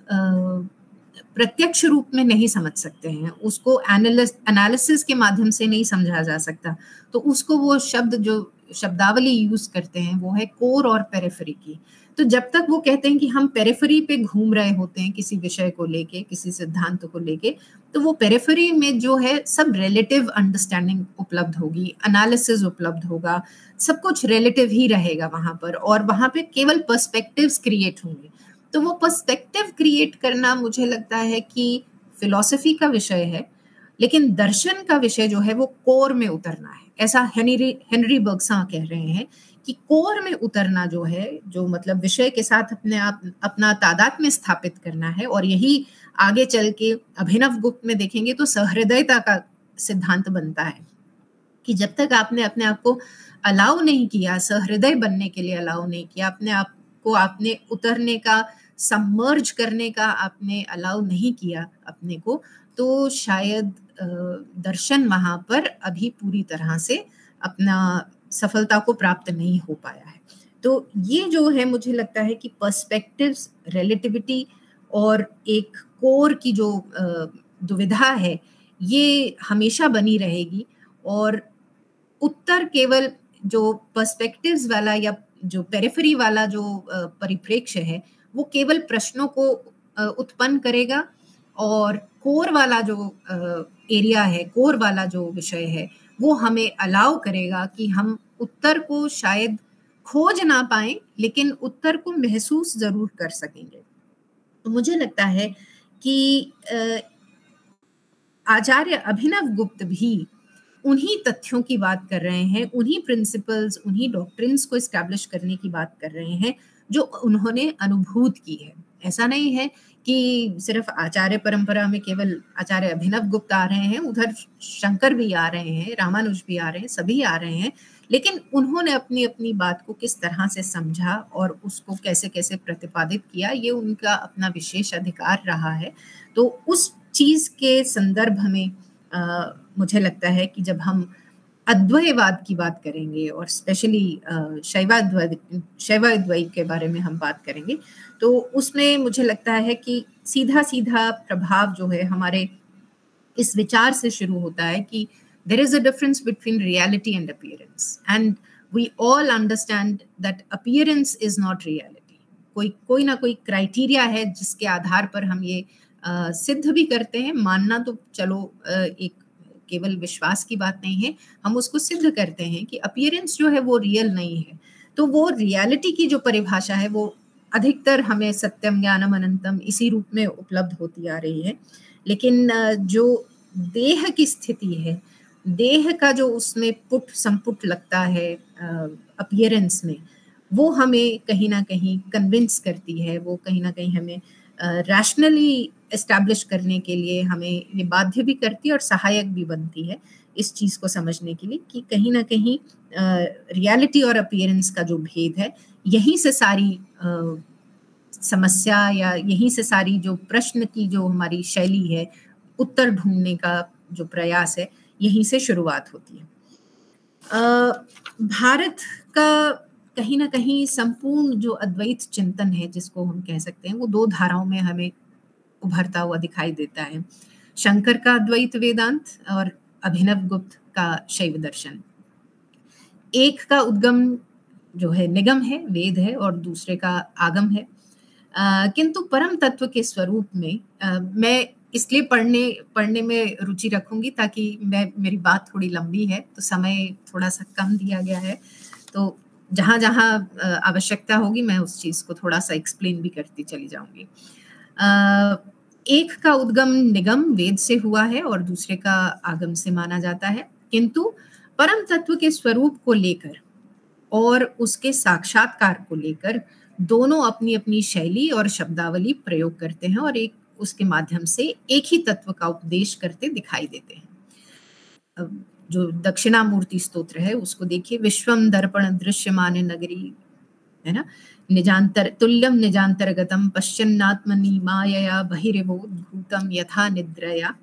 प्रत्यक्ष रूप में नहीं समझ सकते हैं। उसको एनालिसिस के माध्यम से नहीं समझा जा सकता। तो उसको वो शब्द जो शब्दावली यूज़ करते हैं वो है कोर और पेरेफरी की। तो जब तक वो कहते हैं कि हम पेरेफरी पे घूम रहे होते हैं किसी विषय को लेके, किसी सिद्धांत को लेके तो वो पेरेफरी में जो है, सब रिलेटिव अंडरस्टैंडिंग उपलब्ध होगी एनालिसिस उपलब्ध होगा, सब कुछ रिलेटिव ही रहेगा वहाँ पर और वहाँ पे केवल पर्सपेक्टिव्स क्रिएट होंगे। तो वो पर्सपेक्टिव क्रिएट करना मुझे लगता है कि फिलॉसफी का विषय है, लेकिन दर्शन का विषय जो है, वो कोर में उतरना है। ऐसा हेनरी हेनरी बर्गसा कह रहे हैं कि कोर में उतरना जो है, जो मतलब विषय के साथ अपने आप, अपना तादाद में स्थापित करना है और यही आगे चल के अभिनव गुप्त में देखेंगे तो सहृदयता का सिद्धांत बनता है कि जब तक आपने अपने आप को अलाउ नहीं किया, सहृदय बनने के लिए अलाउ नहीं किया, अपने आप को आपने उतरने का सबमर्ज करने का आपने अलाउ नहीं किया अपने को तो शायद दर्शन वहाँ पर अभी पूरी तरह से अपना सफलता को प्राप्त नहीं हो पाया है। तो ये जो है, मुझे लगता है कि पर्सपेक्टिव्स रिलेटिविटी और एक कोर की जो दुविधा है, ये हमेशा बनी रहेगी और उत्तर केवल जो पर्सपेक्टिव्स वाला या जो पेरिफरी वाला जो परिप्रेक्ष्य है, वो केवल प्रश्नों को उत्पन्न करेगा और कोर वाला जो एरिया है, कोर वाला जो विषय है, वो हमें अलाउ करेगा कि हम उत्तर को शायद खोज ना पाए, लेकिन उत्तर को महसूस ज़रूर कर सकेंगे। तो मुझे लगता है कि आचार्य अभिनव गुप्त भी उन्हीं तथ्यों की बात कर रहे हैं, उन्हीं प्रिंसिपल्स उन्हीं डॉक्ट्रिन्स को स्टैब्लिश करने की बात कर रहे हैं, जो उन्होंने अनुभूत की है। ऐसा नहीं है कि सिर्फ़ आचार्य परंपरा में केवल आचार्य अभिनव गुप्त आ रहे हैं, उधर शंकर भी आ रहे हैं, रामानुज भी आ रहे हैं, सभी आ रहे हैं लेकिन उन्होंने अपनी अपनी बात को किस तरह से समझा और उसको कैसे कैसे प्रतिपादित किया ये उनका अपना विशेष अधिकार रहा है। तो उस चीज़ के संदर्भ में आ, मुझे लगता है कि जब हम अद्वैयवाद की बात करेंगे और स्पेशली शैवाद्वै शैवाद्वै के बारे में हम बात करेंगे तो उसमें मुझे लगता है कि सीधा सीधा प्रभाव जो है हमारे इस विचार से शुरू होता है कि there is a difference between reality and appearance and we all understand that appearance is not reality कोई कोई ना कोई क्राइटेरिया है जिसके आधार पर हम ये uh, सिद्ध भी करते हैं। मानना तो चलो एक केवल विश्वास की बात नहीं है। हम उसको सिद्ध करते हैं कि अपियरेंस जो है वो रियल नहीं है। तो वो रियलिटी की जो परिभाषा है वो अधिकतर हमें सत्यम ज्ञानम अनंतम इसी रूप में उपलब्ध होती आ रही है। लेकिन जो देह की स्थिति है देह का जो उसमें पुट संपुट लगता है अपियरेंस में वो हमें कहीं ना कहीं कन्विंस करती है। वो कहीं ना कहीं हमें रैशनली एस्टैब्लिश करने के लिए हमें ये बाध्य भी करती है और सहायक भी बनती है इस चीज़ को समझने के लिए कि कहीं ना कहीं रियलिटी और अपियरेंस का जो भेद है यहीं से सारी आ, समस्या या यहीं से सारी जो प्रश्न की जो हमारी शैली है उत्तर ढूँढने का जो प्रयास है यहीं से शुरुआत होती है। भारत का कहीं ना कहीं संपूर्ण जो अद्वैत चिंतन है जिसको हम कह सकते हैं वो दो धाराओं में हमें उभरता हुआ दिखाई देता है। शंकर का अद्वैत वेदांत और अभिनव गुप्त का शैव दर्शन। एक का उद्गम जो है निगम है वेद है और दूसरे का आगम है। किंतु परम तत्व के स्वरूप में आ, मैं इसलिए पढ़ने पढ़ने में रुचि रखूँगी ताकि मैं, मेरी बात थोड़ी लंबी है तो समय थोड़ा सा कम दिया गया है। तो जहाँ जहाँ आवश्यकता होगी मैं उस चीज़ को थोड़ा सा एक्सप्लेन भी करती चली जाऊँगी। एक का उद्गम निगम वेद से हुआ है और दूसरे का आगम से माना जाता है। किंतु परम तत्व के स्वरूप को लेकर और उसके साक्षात्कार को लेकर दोनों अपनी अपनी शैली और शब्दावली प्रयोग करते हैं और एक उसके माध्यम से एक ही तत्व का उपदेश करते दिखाई देते हैं। जो दक्षिणामूर्ति स्तोत्र है, उसको देखिए विश्वम दर्पण दृश्यमान नगरी, है ना? निजांतर तुल्यम निजांतरगतम पश्चिन्नात्मनि मायया बहिर्वोद्भूतम यथा निद्रया।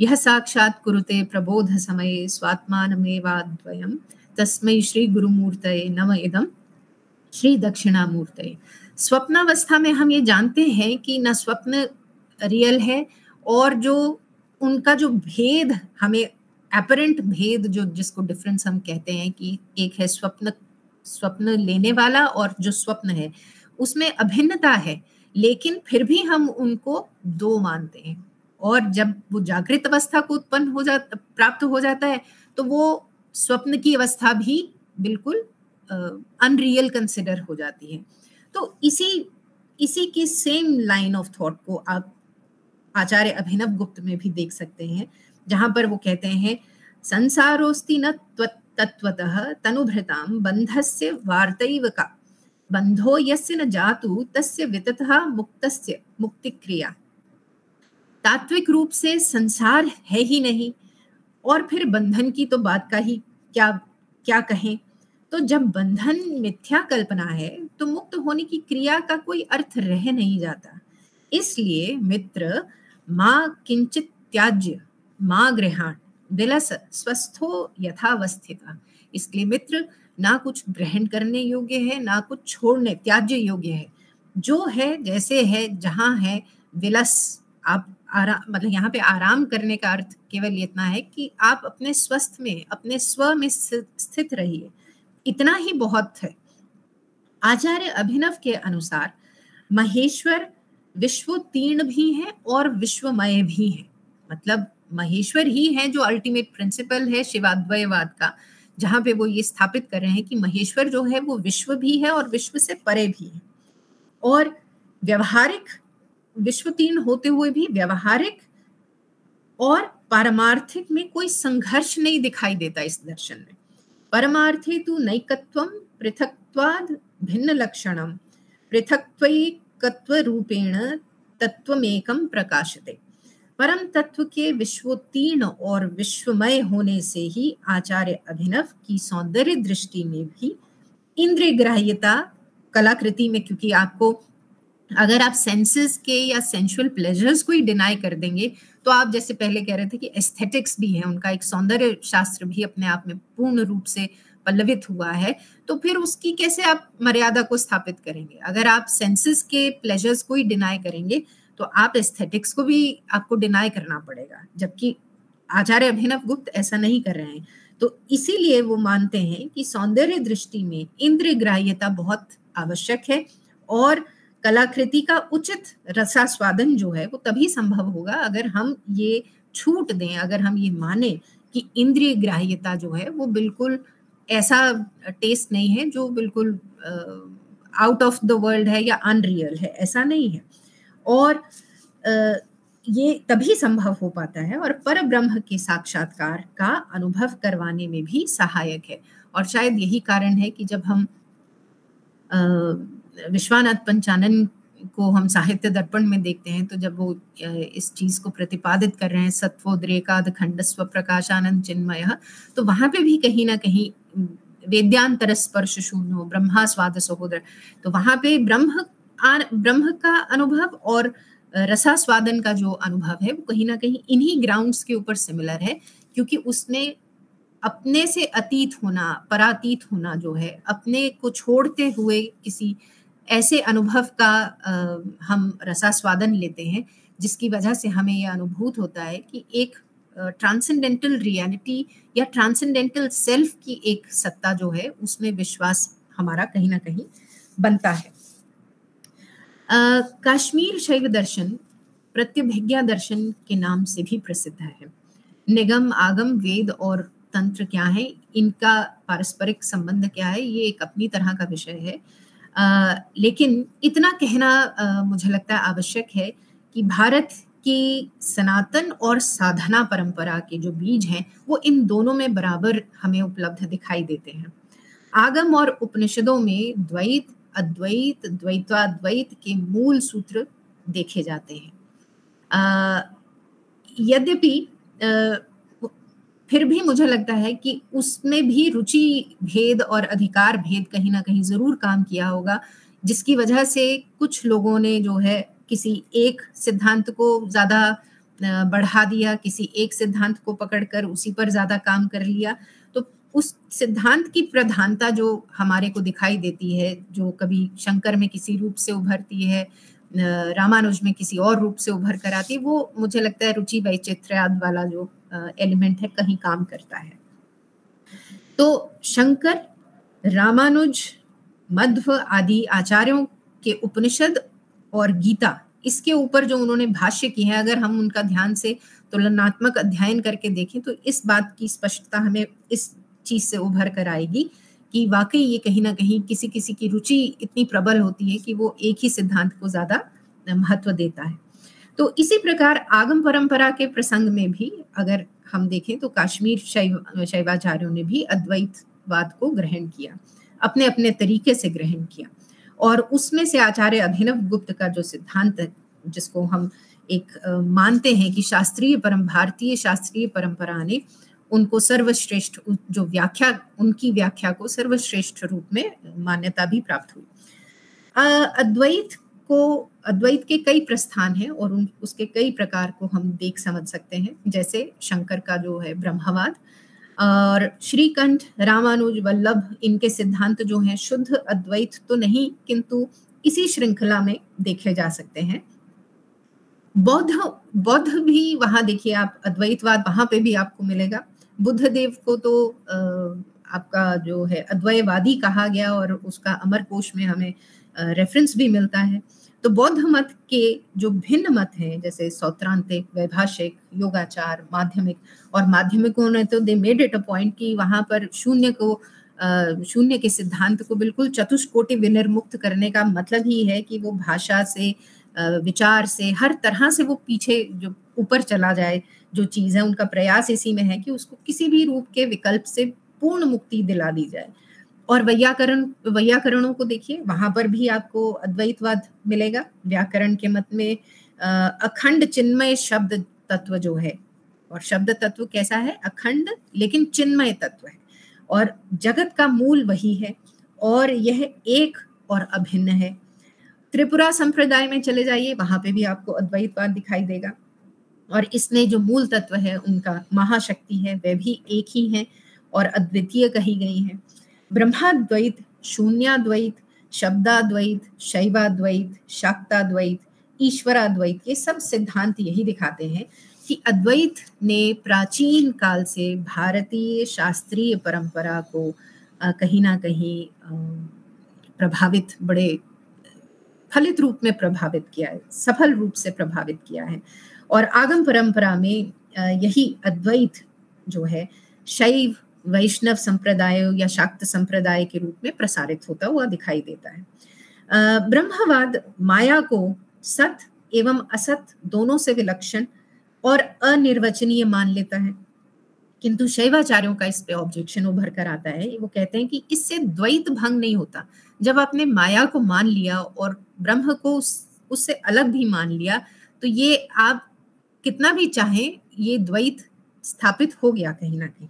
यह साक्षात कुरुते प्रबोध समये स्वात्मानमेवाद्वयम तस्मै श्री गुरुमूर्तये नम इदम श्री दक्षिणामूर्तये स्वप्नावस्था में हम ये जानते हैं कि न स्वप्न रियल है और जो उनका जो भेद हमें एपरेंट भेद जो जिसको डिफरेंस हम कहते हैं कि एक है स्वप्न स्वप्न लेने वाला और जो स्वप्न है उसमें अभिन्नता है लेकिन फिर भी हम उनको दो मानते हैं। और जब वो जागृत अवस्था को उत्पन्न हो जा प्राप्त हो जाता है तो वो स्वप्न की अवस्था भी बिल्कुल अनरियल uh, कंसिडर हो जाती है। तो इसी इसी की सेम लाइन ऑफ़ थॉट को आप आचार्य अभिनव गुप्त में भी देख सकते हैं, जहाँ पर वो कहते हैं, संसारोस्ति न तत्वतः तनुभृतां बन्धस्य वार्तैव का। बंधो यस्य न जातु, तस्य विततः मुक्तस्य, मुक्तिक्रिया। तात्विक रूप से संसार है ही नहीं, और फिर बंधन की तो बात का ही क्या क्या कहें? तो जब बंधन मिथ्या कल्पना है तो मुक्त होने की क्रिया का कोई अर्थ रह नहीं जाता। इसलिए मित्र माँ किंचित त्याज्य माँ ग्रहण दिलस स्वस्थो यथावस्थिता। इसलिए मित्र, ना कुछ ग्रहण करने योग्य है, ना कुछ छोड़ने, त्याज्य योग्य है। जो है, जैसे है, जहाँ है, विलस, आप आराम मतलब यहाँ पे आराम करने का अर्थ केवल इतना है कि आप अपने स्वस्थ में, अपने स्व में स्थित रहिए। इतना ही बहुत है। आचार्य अभिनव के अनुसार, महेश्वर विश्वोत्तीर्ण भी है और विश्वमय भी है। मतलब महेश्वर ही है जो अल्टीमेट प्रिंसिपल है शिवाद्वयवाद का, जहाँ पे वो ये स्थापित कर रहे हैं कि महेश्वर जो है वो विश्व भी है और विश्व से परे भी है। और व्यवहारिक विश्व तीन होते हुए भी व्यवहारिक और पारमार्थिक में कोई संघर्ष नहीं दिखाई देता इस दर्शन में। परमार्थे तु नैकत्व पृथक्वाद भिन्न लक्षणम पृथक्त्वैकत्व रूपेण तत्वमेकम प्रकाशते। परम तत्व के विश्वोत्तीर्ण और विश्वमय होने से ही आचार्य अभिनव की सौंदर्य दृष्टि में भी इंद्रिय ग्राह्यता कलाकृति में, क्योंकि आपको अगर आप सेंसेस के या सेंशुअल प्लेजर्स को ही डिनाई कर देंगे तो आप जैसे पहले कह रहे थे कि एस्थेटिक्स भी है, उनका एक सौंदर्य शास्त्र भी अपने आप में पूर्ण रूप से पल्लवित हुआ है तो फिर उसकी कैसे आप मर्यादा को स्थापित करेंगे? अगर आप सेंसेस के प्लेजर्स को ही डिनाई करेंगे तो आप एस्थेटिक्स को भी आपको डिनाई करना पड़ेगा। जबकि आचार्य अभिनव गुप्त ऐसा नहीं कर रहे हैं। तो इसीलिए वो मानते हैं कि सौंदर्य दृष्टि में इंद्र ग्राह्यता बहुत आवश्यक है और कलाकृति का उचित रसास्वादन जो है, वो तभी संभव होगा अगर हम ये छूट दें, अगर हम ये माने कि इंद्रिय ग्राह्यता जो है, वो बिल्कुल ऐसा टेस्ट नहीं है जो बिल्कुल आउट ऑफ़ द वर्ल्ड है या अनरियल है, ऐसा नहीं है। और ये तभी संभव हो पाता है और पर ब्रह्म के साक्षात्कार का अनुभव करवाने में भी सहायक है। और शायद यही कारण है कि जब हम विश्वानाथ पंचानन को हम साहित्य दर्पण में देखते हैं तो जब वो इस चीज़ को प्रतिपादित कर रहे हैं सत्वोद्रेकाद खंडस्व प्रकाशानंद चिन्मय तो वहाँ पे भी कहीं ना कहीं वेद्यांतर स्पर्श शून्य ब्रह्मा स्वाद सहोदर तो वहाँ पे ब्रह्म ब्रह्म का अनुभव और रसास्वादन का जो अनुभव है वो कहीं ना कहीं इन्हीं ग्राउंड्स के ऊपर सिमिलर है क्योंकि उसमें अपने से अतीत होना परातीत होना जो है अपने को छोड़ते हुए किसी ऐसे अनुभव का आ, हम रसास्वादन लेते हैं जिसकी वजह से हमें यह अनुभूत होता है कि एक ट्रांसेंडेंटल रियलिटी या ट्रांसेंडेंटल सेल्फ की एक सत्ता जो है उसमें विश्वास हमारा कहीं ना कहीं बनता है। कश्मीर शैव दर्शन प्रत्यभिज्ञा दर्शन के नाम से भी प्रसिद्ध है। निगम आगम वेद और तंत्र क्या है इनका पारस्परिक संबंध क्या है ये एक अपनी तरह का विषय है। आ, लेकिन इतना कहना आ, मुझे लगता है आवश्यक है कि भारत की सनातन और साधना परंपरा के जो बीज हैं, वो इन दोनों में बराबर हमें उपलब्ध दिखाई देते हैं। आगम और उपनिषदों में द्वैत, अद्वैत, द्वैताद्वैत के मूल सूत्र देखे जाते हैं। यद्यपि फिर भी मुझे लगता है कि उसमें भी रुचि भेद और अधिकार भेद कहीं ना कहीं ज़रूर काम किया होगा, जिसकी वजह से कुछ लोगों ने जो है किसी एक सिद्धांत को ज़्यादा बढ़ा दिया, किसी एक सिद्धांत को पकड़कर उसी पर ज़्यादा काम कर लिया। तो उस सिद्धांत की प्रधानता जो हमारे को दिखाई देती है, जो कभी शंकर में किसी रूप से उभरती है रामानुज में किसी और रूप से उभर कर आती वो मुझे लगता है रुचि वैचित्र्याद वाला जो एलिमेंट है, कहीं काम करता है। तो शंकर, रामानुज, मध्व आदि आचार्यों के उपनिषद और गीता। इसके ऊपर जो उन्होंने भाष्य किए हैं, अगर हम उनका ध्यान से तुलनात्मक अध्ययन करके देखें तो इस बात की स्पष्टता हमें इस चीज़ से उभर कर आएगी कि वाकई ये कहीं ना कहीं किसी किसी की रुचि इतनी प्रबल होती है कि वो एक ही सिद्धांत को ज़्यादा महत्व देता है। तो इसी प्रकार आगम परंपरा के प्रसंग में भी अगर हम देखें तो काश्मीर शैव, शैवाचार्यों ने भी अद्वैतवाद को ग्रहण किया अपने अपने तरीके से ग्रहण किया। और उसमें से आचार्य अभिनव गुप्त का जो सिद्धांत जिसको हम एक मानते हैं कि शास्त्रीय परम, भारतीय शास्त्रीय परंपरा ने उनको सर्वश्रेष्ठ जो व्याख्या, उनकी व्याख्या को सर्वश्रेष्ठ रूप में मान्यता भी प्राप्त हुई। अद्वैत को, अद्वैत के कई प्रस्थान हैं और उन, उसके कई प्रकार को हम देख समझ सकते हैं, जैसे शंकर का जो है ब्रह्मवाद और श्रीकंठ, रामानुज, वल्लभ इनके सिद्धांत जो हैं, शुद्ध, अद्वैत तो नहीं, किंतु इसी श्रृंखला में देखे जा सकते हैं। बौद्ध बौद्ध भी वहाँ देखिए आप, अद्वैतवाद वहाँ पे भी आपको मिलेगा। बुद्ध देव को तो आपका जो है अद्वैतवादी कहा गया और उसका अमर कोश में हमें रेफरेंस भी मिलता है। तो बौद्ध मत के जो भिन्न मत हैं, जैसे सौत्रांतिक, वैभाषिक, योगाचार, माध्यमिक और माध्यमिकों ने तो they made it a point कि वहाँ पर शून्य को शून्य के सिद्धांत को बिल्कुल चतुष्कोटि विनिर्मुक्त करने का मतलब ही है कि वो भाषा से विचार से, हर तरह से वो पीछे जो ऊपर चला जाए, जो चीज़ है, उनका प्रयास इसी में है कि उसको किसी भी रूप के विकल्प से पूर्ण मुक्ति दिला दी जाए। और वैयाकरण, वैयाकरणों को देखिए, वहाँ पर भी आपको अद्वैतवाद मिलेगा। व्याकरण के मत में अखंड चिन्मय शब्द तत्व जो है, और शब्द तत्व कैसा है? अखंड, लेकिन चिन्मय तत्व है। और जगत का मूल वही है, और यह एक और अभिन्न है। त्रिपुरा संप्रदाय में चले जाइए, वहाँ पे भी आपको अद्वैतवाद दिखाई देगा। और इसमें जो मूल तत्व है, उनका महाशक्ति है वह भी एक ही है, और अद्वितीय कही गई है। ब्रह्माद्वैत, शून्याद्वैत, शब्दाद्वैत, शैवाद्वैत, शाक्ताद्वैत, ईश्वराद्वैत, ये सब सिद्धांत यही दिखाते हैं कि अद्वैत ने प्राचीन काल से भारतीय शास्त्रीय परंपरा को कहीं ना कहीं प्रभावित, बड़े फलित रूप में प्रभावित किया है, सफल रूप से प्रभावित किया है। और आगम परंपरा में यही अद्वैत जो है, शैव वैष्णव संप्रदाय या शाक्त संप्रदाय के रूप में प्रसारित होता हुआ दिखाई देता है। ब्रह्मवाद माया को सत एवं असत दोनों से विलक्षण और अनिर्वचनीय मान लेता है। किंतु शैवाचार्यों का इस पे ऑब्जेक्शन उभर कर आता है। वो कहते हैं कि इससे द्वैत भंग नहीं होता। जब आपने माया को मान लिया और ब्रह्म को उस, उससे अलग भी मान लिया तो ये आप कितना भी चाहें ये द्वैत स्थापित हो गया कहीं ना कहीं।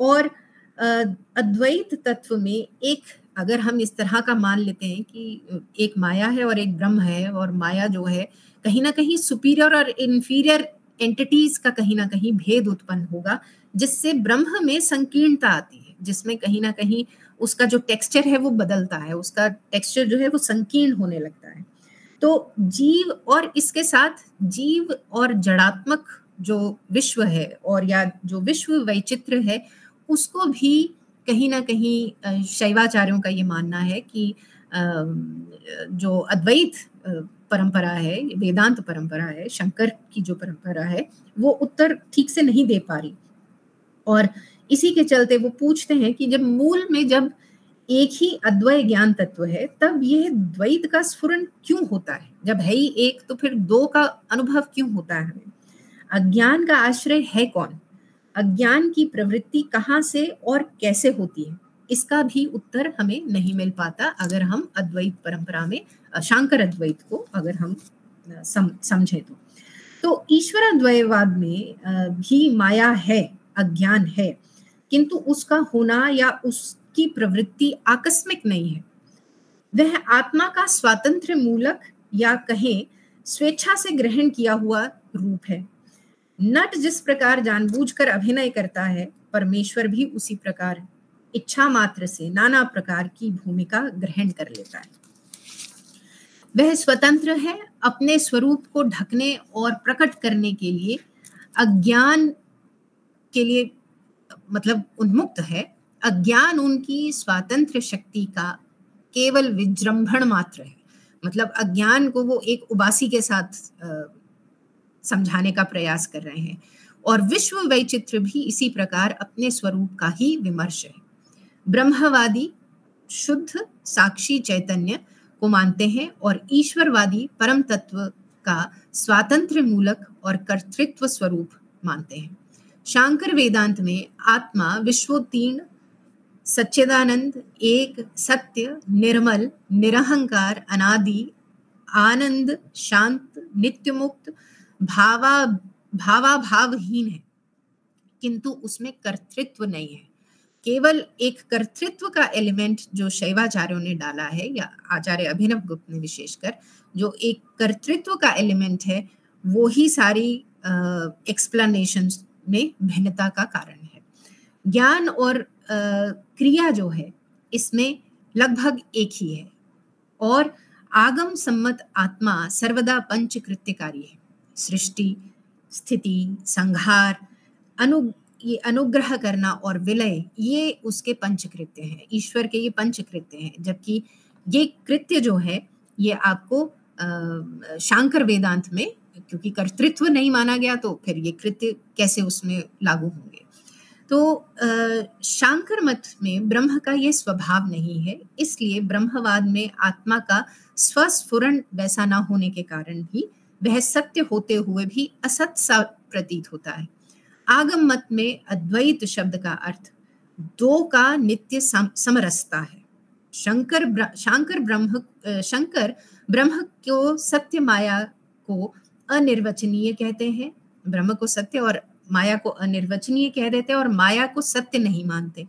और अद्वैत तत्व में एक, अगर हम इस तरह का मान लेते हैं कि एक माया है और एक ब्रह्म है और माया जो है, कहीं ना कहीं सुपीरियर और इन्फीरियर एंटिटीज का कहीं ना कहीं भेद उत्पन्न होगा, जिससे ब्रह्म में संकीर्णता आती है, जिसमें कहीं ना कहीं उसका जो टेक्सचर है वो बदलता है, उसका टेक्सचर जो है वो संकीर्ण होने लगता है। तो जीव और इसके साथ जीव और जड़ात्मक जो विश्व है और या जो विश्व वैचित्र है उसको भी कहीं ना कहीं शैवाचार्यों का ये मानना है कि जो अद्वैत परंपरा है, वेदांत परंपरा है, शंकर की जो परंपरा है, वो उत्तर ठीक से नहीं दे पा रही। और इसी के चलते वो पूछते हैं कि जब मूल में जब एक ही अद्वय ज्ञान तत्व है, तब यह द्वैत का स्फुरन क्यों होता है? जब है ही एक तो फिर दो का अनुभव क्यों होता है? हमें अज्ञान का आश्रय है कौन? अज्ञान की प्रवृत्ति कहाँ से और कैसे होती है? इसका भी उत्तर हमें नहीं मिल पाता अगर हम अद्वैत परंपरा में शांकर अद्वैत को अगर हम सम, समझे तो। तो ईश्वर अद्वैतवाद में भी माया है अज्ञान है किंतु उसका होना या उसकी प्रवृत्ति आकस्मिक नहीं है। वह आत्मा का स्वातंत्र मूलक या कहें स्वेच्छा से ग्रहण किया हुआ रूप है। नट जिस प्रकार जानबूझकर अभिनय करता है, परमेश्वर भी उसी प्रकार इच्छा मात्र से नाना प्रकार की भूमिका ग्रहण कर लेता है। वह स्वतंत्र है, अपने स्वरूप को ढकने और प्रकट करने के लिए, अज्ञान के लिए मतलब उन्मुक्त है। अज्ञान उनकी स्वातंत्र शक्ति का केवल विजृंभण मात्र है। मतलब अज्ञान को वो एक उबासी के साथ समझाने का प्रयास कर रहे हैं। और विश्व वैचित्र भी इसी प्रकार अपने स्वरूप का ही विमर्श है। ब्रह्मवादी, शुद्ध, साक्षी चैतन्य को मानते हैं और ईश्वरवादी परम तत्व का स्वातंत्र मूलक और कर्तृत्व स्वरूप मानते हैं। शांकर वेदांत में आत्मा विश्वोत्तीर्ण, सच्चिदानंद, एक सत्य, निर्मल, निरहंकार, अनादि, आनंद, शांत नित्य मुक्त भावा, भावाभावहीन है, किंतु उसमें कर्तृत्व नहीं है। केवल एक कर्तृत्व का एलिमेंट जो शैवाचार्यों ने डाला है, या आचार्य अभिनव गुप्त ने विशेषकर जो एक कर्तृत्व का एलिमेंट है, वो ही सारी एक्सप्लेनेशन में भिन्नता का कारण है। ज्ञान और क्रिया जो है, इसमें लगभग एक ही है, और आगम सम्मत आत्मा सर्वदा पंच कृत्यकारी है। सृष्टि, स्थिति संहार अनु, ये अनुग्रह करना और विलय, ये उसके पंचकृत्य हैं, ईश्वर के ये पंचकृत्य हैं, जबकि ये कृत्य जो है, ये आपको शांकर वेदांत में, क्योंकि कर्तृत्व नहीं माना गया तो फिर ये कृत्य कैसे उसमें लागू होंगे? तो शांकर मत में ब्रह्म का ये स्वभाव नहीं है, इसलिए ब्रह्मवाद में आत्मा का स्वस्फुरण वैसा ना होने के कारण भी वह सत्य होते हुए भी असत सा प्रतीत होता है। आगम मत में अद्वैत शब्द का अर्थ दो का नित्य समरसता है। शंकर ब्र, शंकर ब्रह्म शंकर ब्रह्म को सत्य माया को अनिर्वचनीय कहते हैं। ब्रह्म को सत्य और माया को अनिर्वचनीय कह देते हैं और माया को सत्य नहीं मानते।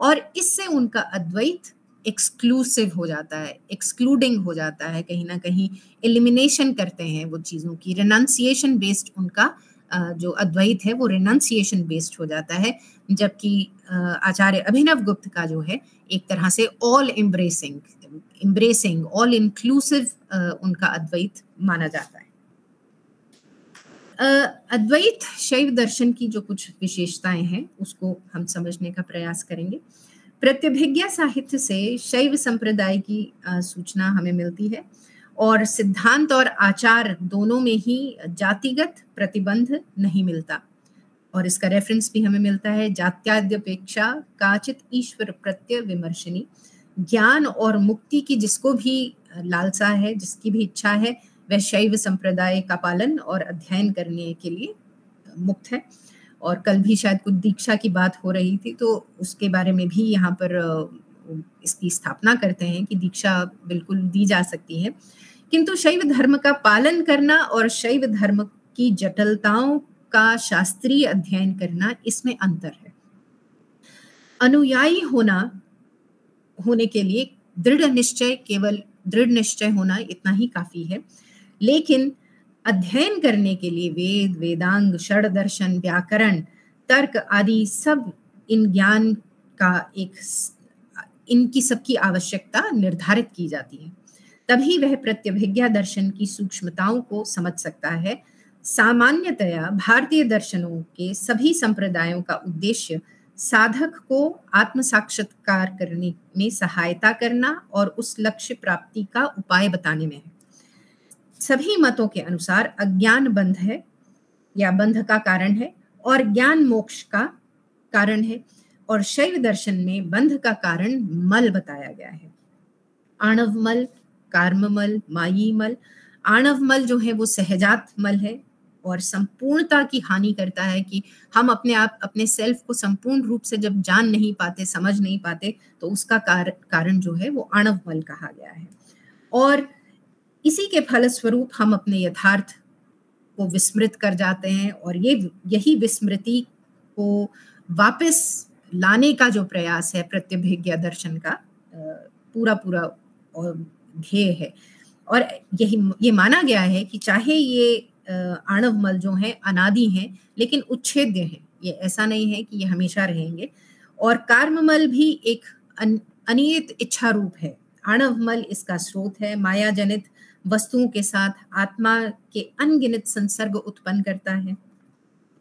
और इससे उनका अद्वैत एक्सक्लूसिव हो जाता है एक्सक्लूडिंग हो जाता है, कहीं ना कहीं एलिमिनेशन करते हैं वो चीज़ों की। रिनाउंसिएशन बेस्ड उनका जो अद्वैत है वो रिनाउंसिएशन बेस्ड हो जाता है, जबकि आचार्य अभिनव गुप्त का जो है, एक तरह से all embracing embracing all inclusive उनका अद्वैत माना जाता है। अद्वैत शैव दर्शन की जो कुछ विशेषताएँ हैं, उसको हम समझने का प्रयास करेंगे। प्रत्यभिज्ञा साहित्य से शैव संप्रदाय की सूचना हमें मिलती है। और सिद्धांत और आचार दोनों में ही जातिगत प्रतिबंध नहीं मिलता। और इसका रेफरेंस भी हमें मिलता है, जात्याद्यपेक्षा काचित ईश्वर प्रत्यय विमर्शनी। ज्ञान और मुक्ति की जिसको भी लालसा है, जिसकी भी इच्छा है, वह शैव संप्रदाय का पालन और अध्ययन करने के लिए मुक्त है। और कल भी शायद कुछ दीक्षा की बात हो रही थी तो उसके बारे में भी यहाँ पर इसकी स्थापना करते हैं कि दीक्षा बिल्कुल दी जा सकती है। किंतु शैव धर्म का पालन करना और शैव धर्म की जटिलताओं का शास्त्रीय अध्ययन करना इसमें अंतर है। अनुयायी होना, होने के लिए दृढ़ निश्चय केवल दृढ़ निश्चय होना इतना ही काफ़ी है। लेकिन अध्ययन करने के लिए वेद, वेदांग, षड दर्शन, व्याकरण, तर्क आदि सब इन ज्ञान का एक इनकी सबकी आवश्यकता निर्धारित की जाती है। तभी वह प्रत्यभिज्ञा दर्शन की सूक्ष्मताओं को समझ सकता है। सामान्यतया भारतीय दर्शनों के सभी संप्रदायों का उद्देश्य साधक को आत्म साक्षात्कार करने में सहायता करना और उस लक्ष्य प्राप्ति का उपाय बताने में है। सभी मतों के अनुसार अज्ञान बंध है या बंध का कारण है और ज्ञान मोक्ष का कारण है और शैव दर्शन में बंध का कारण मल बताया गया है। आणव मल कार्म मल माई मल आणव मल जो है वो सहजात मल है और संपूर्णता की हानि करता है कि हम अपने आप अपने सेल्फ को संपूर्ण रूप से जब जान नहीं पाते समझ नहीं पाते तो उसका कार, कारण जो है वो आणव मल कहा गया है। और इसी के फलस्वरूप हम अपने यथार्थ को विस्मृत कर जाते हैं और ये यही विस्मृति को वापस लाने का जो प्रयास है, प्रत्यभिज्ञा दर्शन का पूरा पूरा ध्येय है। और यही ये माना गया है कि चाहे ये आणव मल जो है अनादि हैं, लेकिन उच्छेद्य हैं। ये ऐसा नहीं है कि ये हमेशा रहेंगे। और कार्ममल भी एक अनियत इच्छा रूप है। आणव मल इसका स्रोत है माया जनित वस्तुओं के साथ आत्मा के अनगिनत संसर्ग उत्पन्न करता है।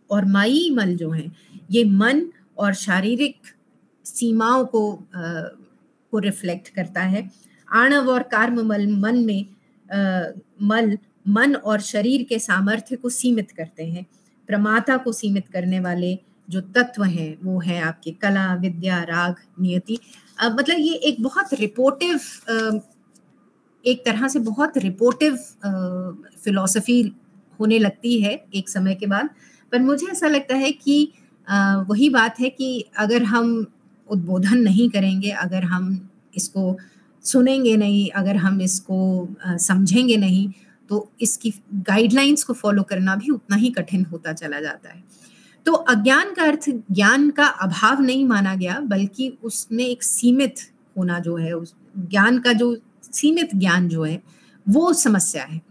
और माई मल जो है ये मन और शारीरिक सीमाओं को आ, को रिफ्लेक्ट करता है। आणव और कार्म मल मन में आ, मल मन और शरीर के सामर्थ्य को सीमित करते हैं। प्रमाता को सीमित करने वाले जो तत्व हैं वो है आपके कला विद्या राग नियति। मतलब ये एक बहुत रिपोर्टिव एक तरह से बहुत रिपोर्टिव फिलॉसफी होने लगती है एक समय के बाद। पर मुझे ऐसा लगता है कि वही बात है कि अगर हम उद्बोधन नहीं करेंगे, अगर हम इसको सुनेंगे नहीं, अगर हम इसको समझेंगे नहीं तो इसकी गाइडलाइंस को फॉलो करना भी उतना ही कठिन होता चला जाता है। तो अज्ञान का अर्थ, ज्ञान का अभाव नहीं माना गया, बल्कि उसमें एक सीमित होना जो है, उस ज्ञान का जो सीमित ज्ञान जो है, वो समस्या है।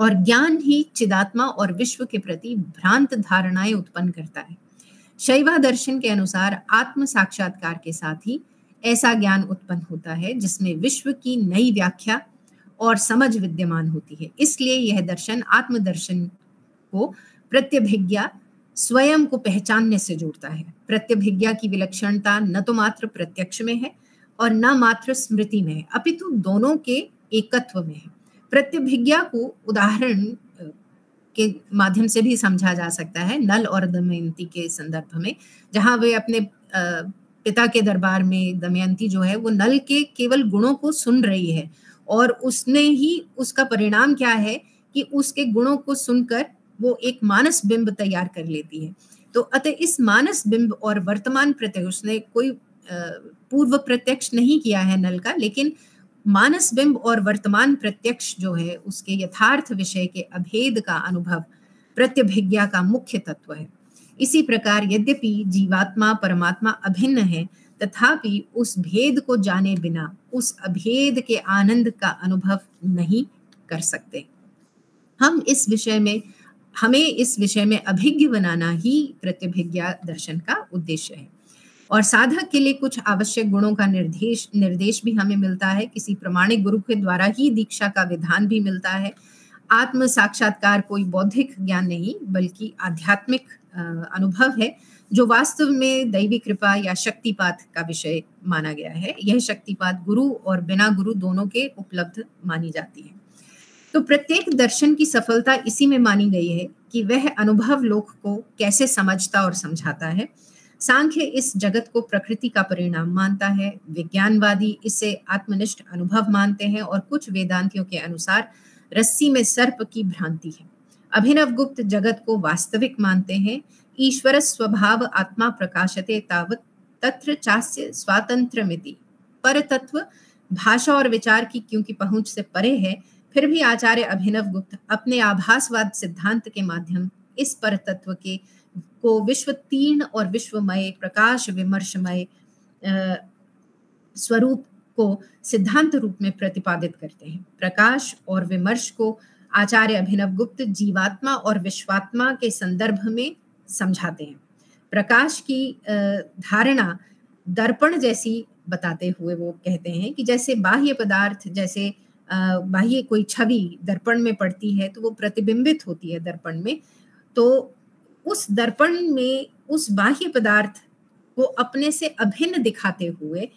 और ज्ञान ही चिदात्मा और विश्व के प्रति भ्रांत धारणाएँ उत्पन्न करता है। शैवा दर्शन के अनुसार आत्म साक्षात्कार के साथ ही ऐसा ज्ञान उत्पन्न होता है, जिसमें विश्व की नई व्याख्या और समझ विद्यमान होती है। इसलिए यह दर्शन, आत्मदर्शन को प्रत्यभिज्ञा, स्वयं को पहचानने से जोड़ता है। प्रत्यभिज्ञा की विलक्षणता न तो मात्र प्रत्यक्ष में है और न मात्र स्मृति में। है अपितु दोनों के एकत्व में है। प्रत्यभिज्ञा को उदाहरण के माध्यम से भी समझा जा सकता है, नल और दमयंती के संदर्भ में, जहाँ वे अपने पिता के दरबार में दमयंती जो है, वो नल के केवल गुणों को सुन रही है और उसने ही उसका परिणाम क्या है कि उसके गुणों को सुनकर वो एक मानस बिंब तैयार कर लेती है। तो अतः इस मानस बिंब और वर्तमान प्रत्यक्ष उसने कोई पूर्व प्रत्यक्ष नहीं किया है नल का, लेकिन मानस बिंब और वर्तमान प्रत्यक्ष जो है, उसके यथार्थ विषय के अभेद का अनुभव, प्रत्यभिज्ञा का मुख्य तत्व है। इसी प्रकार यद्यपि जीवात्मा, परमात्मा अभिन्न है, तथापि उस भेद को जाने बिना, उस अभेद के आनंद का अनुभव नहीं कर सकते। हम इस विषय में, हमें इस विषय में अभिज्ञ बनाना ही प्रतिभिज्ञा दर्शन का उद्देश्य है। और साधक के लिए कुछ आवश्यक गुणों का निर्देश निर्देश भी हमें मिलता है। किसी प्रमाणिक गुरु के द्वारा ही दीक्षा का विधान भी मिलता है। आत्म साक्षात्कार कोई बौद्धिक ज्ञान नहीं, बल्कि आध्यात्मिक अनुभव है, जो वास्तव में दैवी कृपा या शक्तिपात का विषय माना गया है। यह शक्तिपात गुरु और बिना गुरु दोनों के उपलब्ध मानी जाती है। तो प्रत्येक दर्शन की सफलता इसी में मानी गई है कि वह अनुभव लोक को कैसे समझता और समझाता है। सांख्य इस जगत को प्रकृति का परिणाम मानता है। विज्ञानवादी इसे आत्मनिष्ठ अनुभव मानते हैं और कुछ वेदांतियों के अनुसार रस्सी में सर्प की भ्रांति है। अभिनव गुप्त जगत को वास्तविक मानते हैं। ईश्वर स्वभाव आत्मा प्रकाशते तावत तत्र चास्य स्वातंत्र मिति पर तत्व भाषा और विचार की क्योंकि पहुँच से परे है, फिर भी आचार्य अभिनव गुप्त अपने आभासवाद सिद्धांत के माध्यम इस पर तत्व के को विश्व तीर्ण और विश्वमय, प्रकाश विमर्शमय स्वरूप को सिद्धांत रूप में प्रतिपादित करते हैं। प्रकाश और विमर्श को आचार्य अभिनव गुप्त जीवात्मा और विश्वात्मा के संदर्भ में समझाते हैं। प्रकाश की धारणा दर्पण जैसी बताते हुए वो कहते हैं कि जैसे बाह्य पदार्थ, जैसे बाह्य कोई छवि दर्पण में पड़ती है तो वो प्रतिबिंबित होती है दर्पण में तो उस दर्पण में उस बाह्य पदार्थ को अपने से अभिन्न दिखाते हुए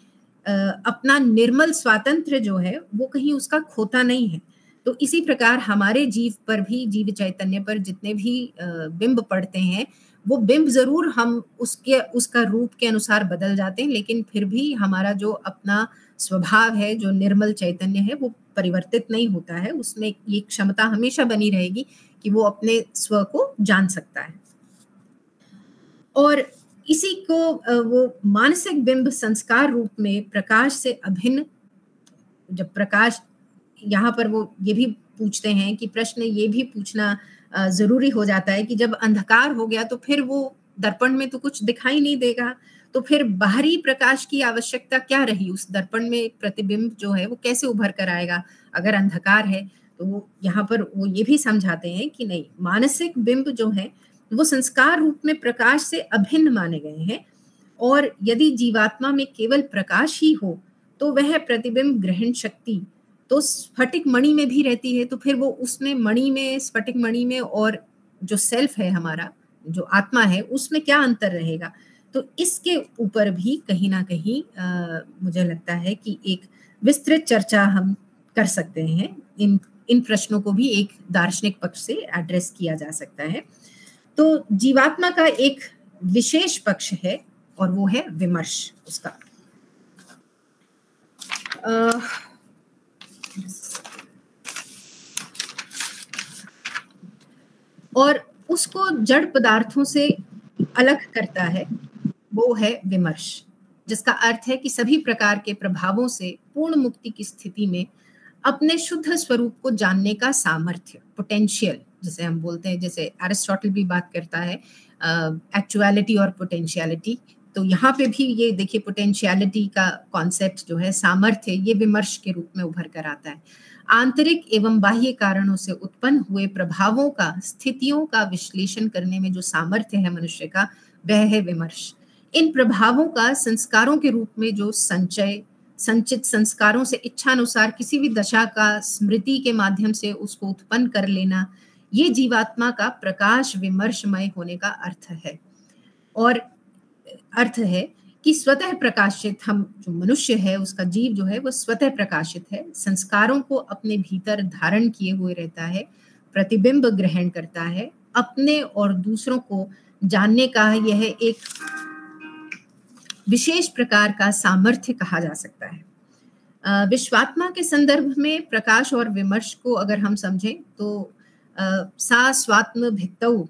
अपना निर्मल स्वातंत्र जो है, वो कहीं उसका खोता नहीं है। तो इसी प्रकार हमारे जीव पर भी, जीव चैतन्य पर जितने भी बिंब पड़ते हैं, वो बिंब ज़रूर हम उसके, उसका रूप के अनुसार बदल जाते हैं, लेकिन फिर भी हमारा जो अपना स्वभाव है, जो निर्मल चैतन्य है, वो परिवर्तित नहीं होता है। उसमें ये क्षमता हमेशा बनी रहेगी कि वो अपने स्व को जान सकता है। और इसी को वो मानसिक बिंब संस्कार रूप में प्रकाश से अभिन्न, जब प्रकाश यहाँ पर वो ये भी पूछते हैं कि प्रश्न ये भी पूछना ज़रूरी हो जाता है कि जब अंधकार हो गया तो फिर वो दर्पण में तो कुछ दिखाई नहीं देगा। तो फिर बाहरी प्रकाश की आवश्यकता क्या रही? उस दर्पण में प्रतिबिंब जो है वो कैसे उभर कर आएगा? अगर अंधकार है तो वो यहाँ पर वो ये भी समझाते हैं कि नहीं, मानसिक बिंब जो है वो संस्कार रूप में प्रकाश से अभिन्न माने गए हैं। और यदि जीवात्मा में केवल प्रकाश ही हो तो वह प्रतिबिंब ग्रहण शक्ति तो स्फटिक मणि में भी रहती है तो फिर वो उसमें मणि में स्फटिक मणि में और जो सेल्फ है हमारा जो आत्मा है उसमें क्या अंतर रहेगा? तो इसके ऊपर भी कहीं ना कहीं आ, मुझे लगता है कि एक विस्तृत चर्चा हम कर सकते हैं। इन इन प्रश्नों को भी एक दार्शनिक पक्ष से एड्रेस किया जा सकता है। तो जीवात्मा का एक विशेष पक्ष है और वो है विमर्श उसका। आ, और उसको जड़ पदार्थों से अलग करता है वो है विमर्श जिसका अर्थ है कि सभी प्रकार के प्रभावों से पूर्ण मुक्ति की स्थिति में अपने शुद्ध स्वरूप को जानने का सामर्थ्य पोटेंशियल जिसे हम बोलते हैं, जैसे एरिस्टोटल भी बात करता है एक्चुअलिटी और पोटेंशियलिटी तो यहाँ पे भी ये देखिए पोटेंशियलिटी का कॉन्सेप्ट जो है, सामर्थ्य, ये विमर्श के रूप में उभर कर आता है। आंतरिक एवं बाह्य कारणों से उत्पन्न हुए प्रभावों का, स्थितियों का विश्लेषण करने में जो सामर्थ्य है मनुष्य का, वह है विमर्श। इन प्रभावों का संस्कारों के रूप में जो संचय, संचित संस्कारों से इच्छा अनुसार किसी भी दशा का स्मृति के माध्यम से उसको उत्पन्न कर लेना ये जीवात्मा का प्रकाश विमर्शमय होने का अर्थ है। और अर्थ है कि स्वतः प्रकाशित हम जो मनुष्य है, उसका जीव जो है, वो स्वतः प्रकाशित है। संस्कारों को अपने भीतर धारण किए हुए रहता है, प्रतिबिंब ग्रहण करता है। अपने और दूसरों को जानने का यह एक विशेष प्रकार का सामर्थ्य कहा जा सकता है। विश्वात्मा के संदर्भ में प्रकाश और विमर्श को अगर हम समझें तो सा स्वात्म भित्तऊ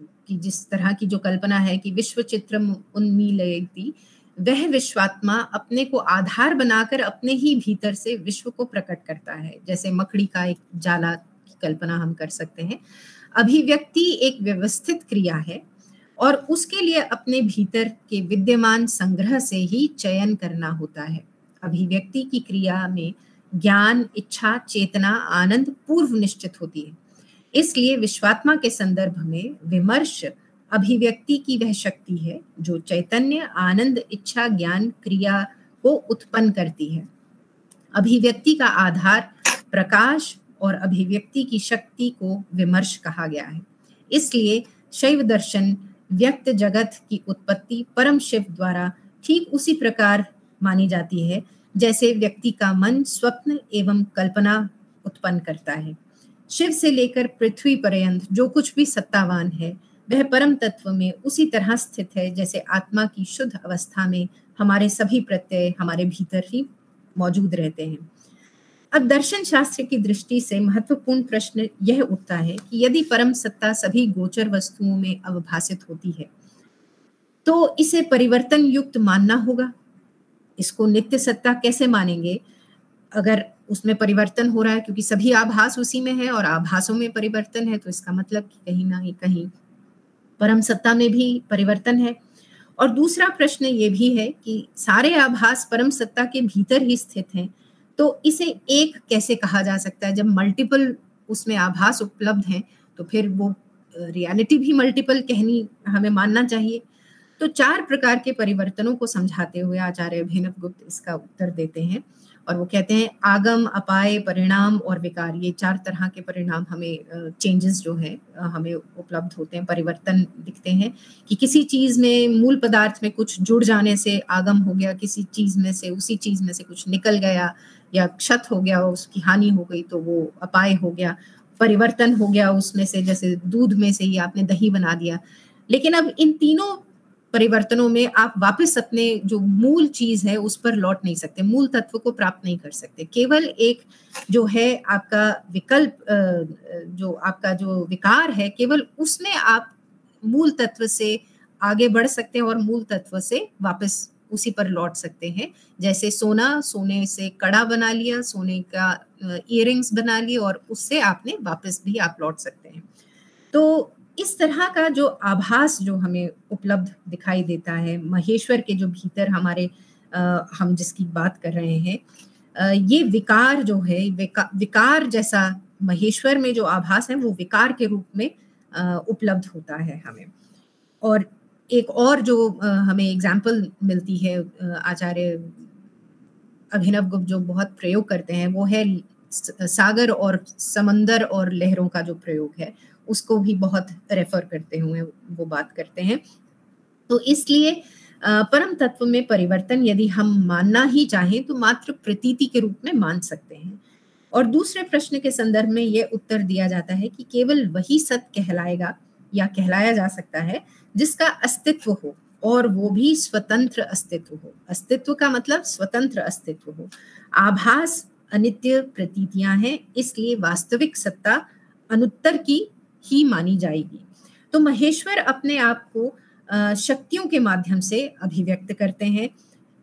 की जिस तरह की जो कल्पना है कि विश्व चित्र उन्मीलयती, वह विश्वात्मा अपने को आधार बनाकर अपने ही भीतर से विश्व को प्रकट करता है। जैसे मकड़ी का एक जाला की कल्पना हम कर सकते हैं। अभिव्यक्ति एक व्यवस्थित क्रिया है और उसके लिए अपने भीतर के विद्यमान संग्रह से ही चयन करना होता है। अभिव्यक्ति की क्रिया में ज्ञान, इच्छा, चेतना, आनंद पूर्व निश्चित होती है। इसलिए विश्वात्मा के संदर्भ में विमर्श अभिव्यक्ति की वह शक्ति है, जो चैतन्य आनंद इच्छा ज्ञान क्रिया को उत्पन्न करती है। अभिव्यक्ति का आधार प्रकाश और अभिव्यक्ति की शक्ति को विमर्श कहा गया है। इसलिए शैव दर्शन व्यक्त जगत की उत्पत्ति परम शिव द्वारा ठीक उसी प्रकार मानी जाती है, जैसे व्यक्ति का मन स्वप्न एवं कल्पना उत्पन्न करता है। शिव से लेकर पृथ्वी पर्यंत जो कुछ भी सत्तावान है, वह परम तत्व में उसी तरह स्थित है जैसे आत्मा की शुद्ध अवस्था में हमारे सभी प्रत्यय हमारे भीतर ही मौजूद रहते हैं। अब दर्शन शास्त्र की दृष्टि से महत्वपूर्ण प्रश्न यह उठता है कि यदि परम सत्ता सभी गोचर वस्तुओं में अवभाषित होती है तो इसे परिवर्तन युक्त मानना होगा। इसको नित्य सत्ता कैसे मानेंगे? अगर उसमें परिवर्तन हो रहा है क्योंकि सभी आभास उसी में है और आभासों में परिवर्तन है तो इसका मतलब कि कहीं ना कहीं परम सत्ता में भी परिवर्तन है। और दूसरा प्रश्न ये भी है कि सारे आभास परम सत्ता के भीतर ही स्थित हैं तो इसे एक कैसे कहा जा सकता है? जब मल्टीपल उसमें आभास उपलब्ध हैं तो फिर वो रियलिटी भी मल्टीपल कहनी हमें मानना चाहिए। तो चार प्रकार के परिवर्तनों को समझाते हुए आचार्य अभिनव गुप्त इसका उत्तर देते हैं। और वो कहते हैं, आगम, अपाय, परिणाम और विकार. ये चार तरह के परिणाम हमें चेंजेस जो है हमें उपलब्ध होते हैं, परिवर्तन दिखते हैं कि किसी चीज़ में मूल पदार्थ में कुछ जुड़ जाने से आगम हो गया, किसी चीज़ में से, उसी चीज़ में से कुछ निकल गया या क्षत हो गया, उसकी हानि हो गई तो वो अपाय हो गया, परिवर्तन हो गया उसमें से, जैसे दूध में से ही आपने दही बना दिया। लेकिन अब इन तीनों परिवर्तनों में आप वापस अपने जो मूल चीज़ है, उस पर लौट नहीं सकते, मूल तत्व को प्राप्त नहीं कर सकते। केवल एक जो है आपका विकल्प जो आपका जो विकार है, केवल उसमें आप मूल तत्व से आगे बढ़ सकते हैं और मूल तत्व से वापस उसी पर लौट सकते हैं। जैसे सोना, सोने से कड़ा बना लिया, सोने का इयर बना लिए और उससे आपने वापस भी आप लौट सकते हैं। तो इस तरह का जो आभास जो हमें उपलब्ध दिखाई देता है महेश्वर के जो भीतर हमारे आ, हम जिसकी बात कर रहे हैं आ, ये विकार जो है विका, विकार जैसा महेश्वर में जो आभास है वो विकार के रूप में आ, उपलब्ध होता है हमें। और एक और जो आ, हमें एग्ज़ाम्पल मिलती है आचार्य अभिनव गुप्त जो बहुत प्रयोग करते हैं वो है सागर और समंदर और लहरों का जो प्रयोग है। उसको भी बहुत रेफर करते हुए वो बात करते हैं। तो इसलिए परम तत्व में परिवर्तन यदि हम मानना ही चाहें तो मात्र प्रतीति के रूप में मान सकते हैं। और दूसरे प्रश्न के संदर्भ में यह उत्तर दिया जाता है कि केवल वही सत कहलाएगा या कहलाया जा सकता है, जिसका अस्तित्व हो, और वो भी स्वतंत्र अस्तित्व हो। अस्तित्व का मतलब स्वतंत्र अस्तित्व हो। आभास, अनित्य प्रतीतियाँ हैं, इसलिए वास्तविक सत्ता अनुत्तर की ही मानी जाएगी। तो महेश्वर अपने आप को शक्तियों के माध्यम से अभिव्यक्त करते हैं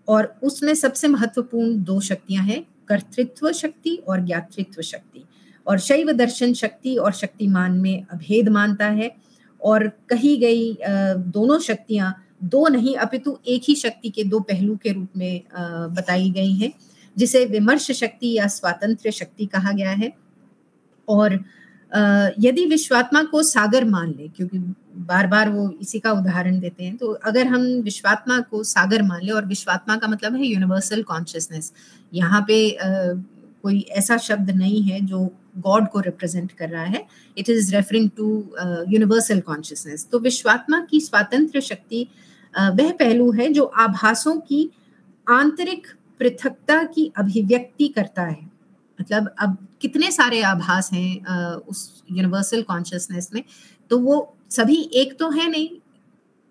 और उसमें सबसे महत्वपूर्ण दो शक्तियाँ हैं, कर्तृत्व शक्ति और ज्ञातृत्व शक्ति। और शैव दर्शन शक्ति और शक्तिमान में अभेद मानता है और कही गई दोनों शक्तियाँ, दो नहीं, अपितु एक ही शक्ति के दो पहलू के रूप में बताई गई हैं, जिसे विमर्श शक्ति या स्वातंत्र शक्ति कहा गया है। और यदि विश्वात्मा को सागर मान ले, क्योंकि बार बार वो इसी का उदाहरण देते हैं तो अगर हम विश्वात्मा को सागर मान ले, और विश्वात्मा का मतलब है यूनिवर्सल कॉन्शियसनेस यहाँ पे कोई ऐसा शब्द नहीं है जो गॉड को रिप्रेजेंट कर रहा है it is referring to universal consciousness तो विश्वात्मा की स्वातंत्र शक्ति वह पहलू है जो आभासों की आंतरिक पृथकता की अभिव्यक्ति करता है। मतलब अब कितने सारे आभास हैं उस यूनिवर्सल कॉन्शियसनेस में। तो वो सभी एक तो है नहीं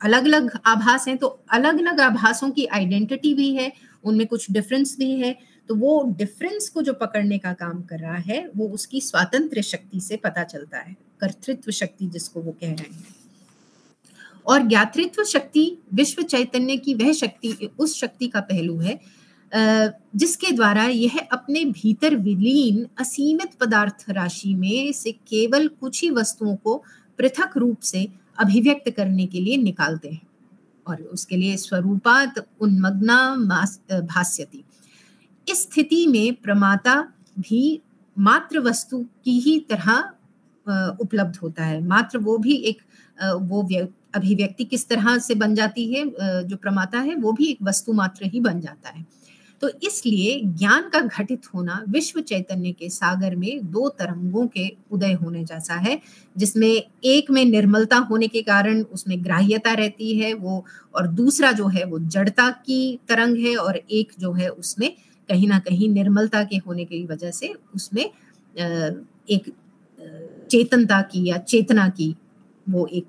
अलग अलग आभास हैं तो अलग अलग आभासों की आइडेंटिटी भी है, उनमें कुछ डिफरेंस भी है। तो वो डिफरेंस को जो पकड़ने का काम कर रहा है, वो उसकी स्वातंत्र शक्ति से पता चलता है, कर्तृत्व शक्ति जिसको वो कह रहे हैं। और ज्ञातृत्व शक्ति, विश्व चैतन्य की वह शक्ति, उस शक्ति का पहलू है जिसके द्वारा यह अपने भीतर विलीन असीमित पदार्थ राशि में से केवल कुछ ही वस्तुओं को पृथक रूप से अभिव्यक्त करने के लिए निकालते हैं और उसके लिए स्वरूपात, उन्मग्ना भास्यति इस स्थिति में प्रमाता भी मात्र वस्तु की ही तरह उपलब्ध होता है। मात्र वो भी एक वो अभिव्यक्ति किस तरह से बन जाती है जो प्रमाता है, वो भी एक वस्तु मात्र ही बन जाता है। तो इसलिए ज्ञान का घटित होना विश्व चैतन्य के सागर में दो तरंगों के उदय होने जैसा है, जिसमें एक में निर्मलता होने के कारण उसमें ग्राह्यता रहती है वो, और दूसरा जो है वो जड़ता की तरंग है, और एक जो है उसमें कहीं ना कहीं निर्मलता के होने की वजह से उसमें एक चेतनता की या चेतना की वो एक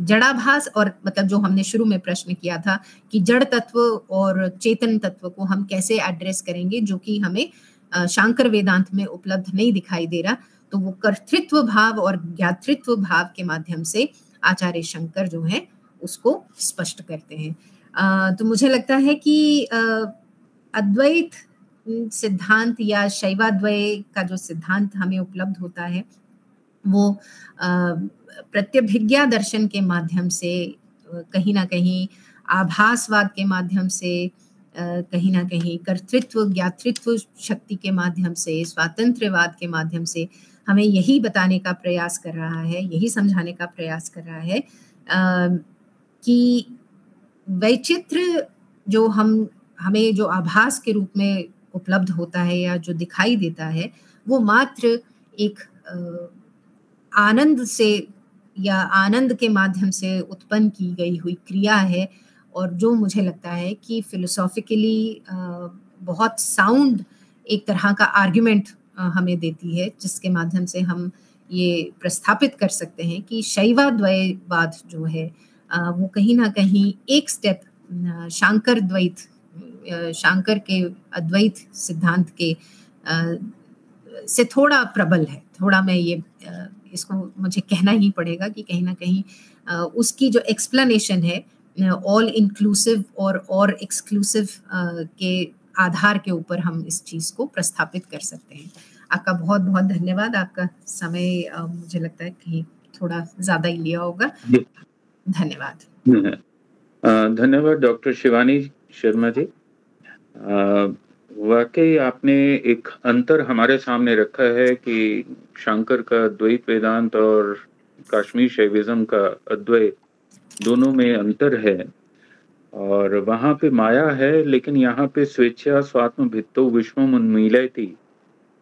जड़ाभास और मतलब जो हमने शुरू में प्रश्न किया था कि जड़ तत्व और चेतन तत्व को हम कैसे एड्रेस करेंगे, जो कि हमें शांकर वेदांत में उपलब्ध नहीं दिखाई दे रहा तो वो कर्तृत्व भाव और ज्ञातृत्व भाव के माध्यम से आचार्य शंकर जो है, उसको स्पष्ट करते हैं। तो मुझे लगता है कि अद्वैत सिद्धांत या शैवाद्वय का जो सिद्धांत हमें उपलब्ध होता है वो प्रत्यभिज्ञा दर्शन के माध्यम से कहीं ना कहीं, आभासवाद के माध्यम से कहीं ना कहीं, कर्तृत्व, ज्ञातृत्व शक्ति के माध्यम से स्वातंत्रवाद के माध्यम से हमें यही बताने का प्रयास कर रहा है, यही समझाने का प्रयास कर रहा है कि वैचित्र जो हम, हमें जो आभास के रूप में उपलब्ध होता है या जो दिखाई देता है, वो मात्र एक आनंद से या आनंद के माध्यम से उत्पन्न की गई हुई क्रिया है और जो मुझे लगता है कि फिलोसॉफिकली बहुत साउंड एक तरह का आर्ग्यूमेंट हमें देती है, जिसके माध्यम से हम ये प्रस्थापित कर सकते हैं कि शैवाद्वयवाद जो है वो कहीं ना कहीं एक स्टेप शांकर द्वैत शांकर के अद्वैत सिद्धांत के से थोड़ा प्रबल है। थोड़ा मैं ये इसको मुझे कहना ही पड़ेगा कि कहीं ना कहीं उसकी जो एक्सप्लेनेशन है ऑल इंक्लूसिव और और एक्सक्लूसिव के आधार के ऊपर हम इस चीज़ को प्रस्थापित कर सकते हैं। आपका बहुत बहुत धन्यवाद। आपका समय मुझे लगता है कहीं थोड़ा ज़्यादा ही लिया होगा। धन्यवाद। धन्यवाद डॉक्टर शिवानी शर्मा जी। वाकई आपने एक अंतर हमारे सामने रखा है कि शंकर का द्वैत वेदांत और कश्मीर शैविज्म का अद्वैत दोनों में अंतर है और वहाँ पे माया है लेकिन यहाँ पे स्वेच्छा स्वात्म भित्तो विश्व विश्वम उन्मीलती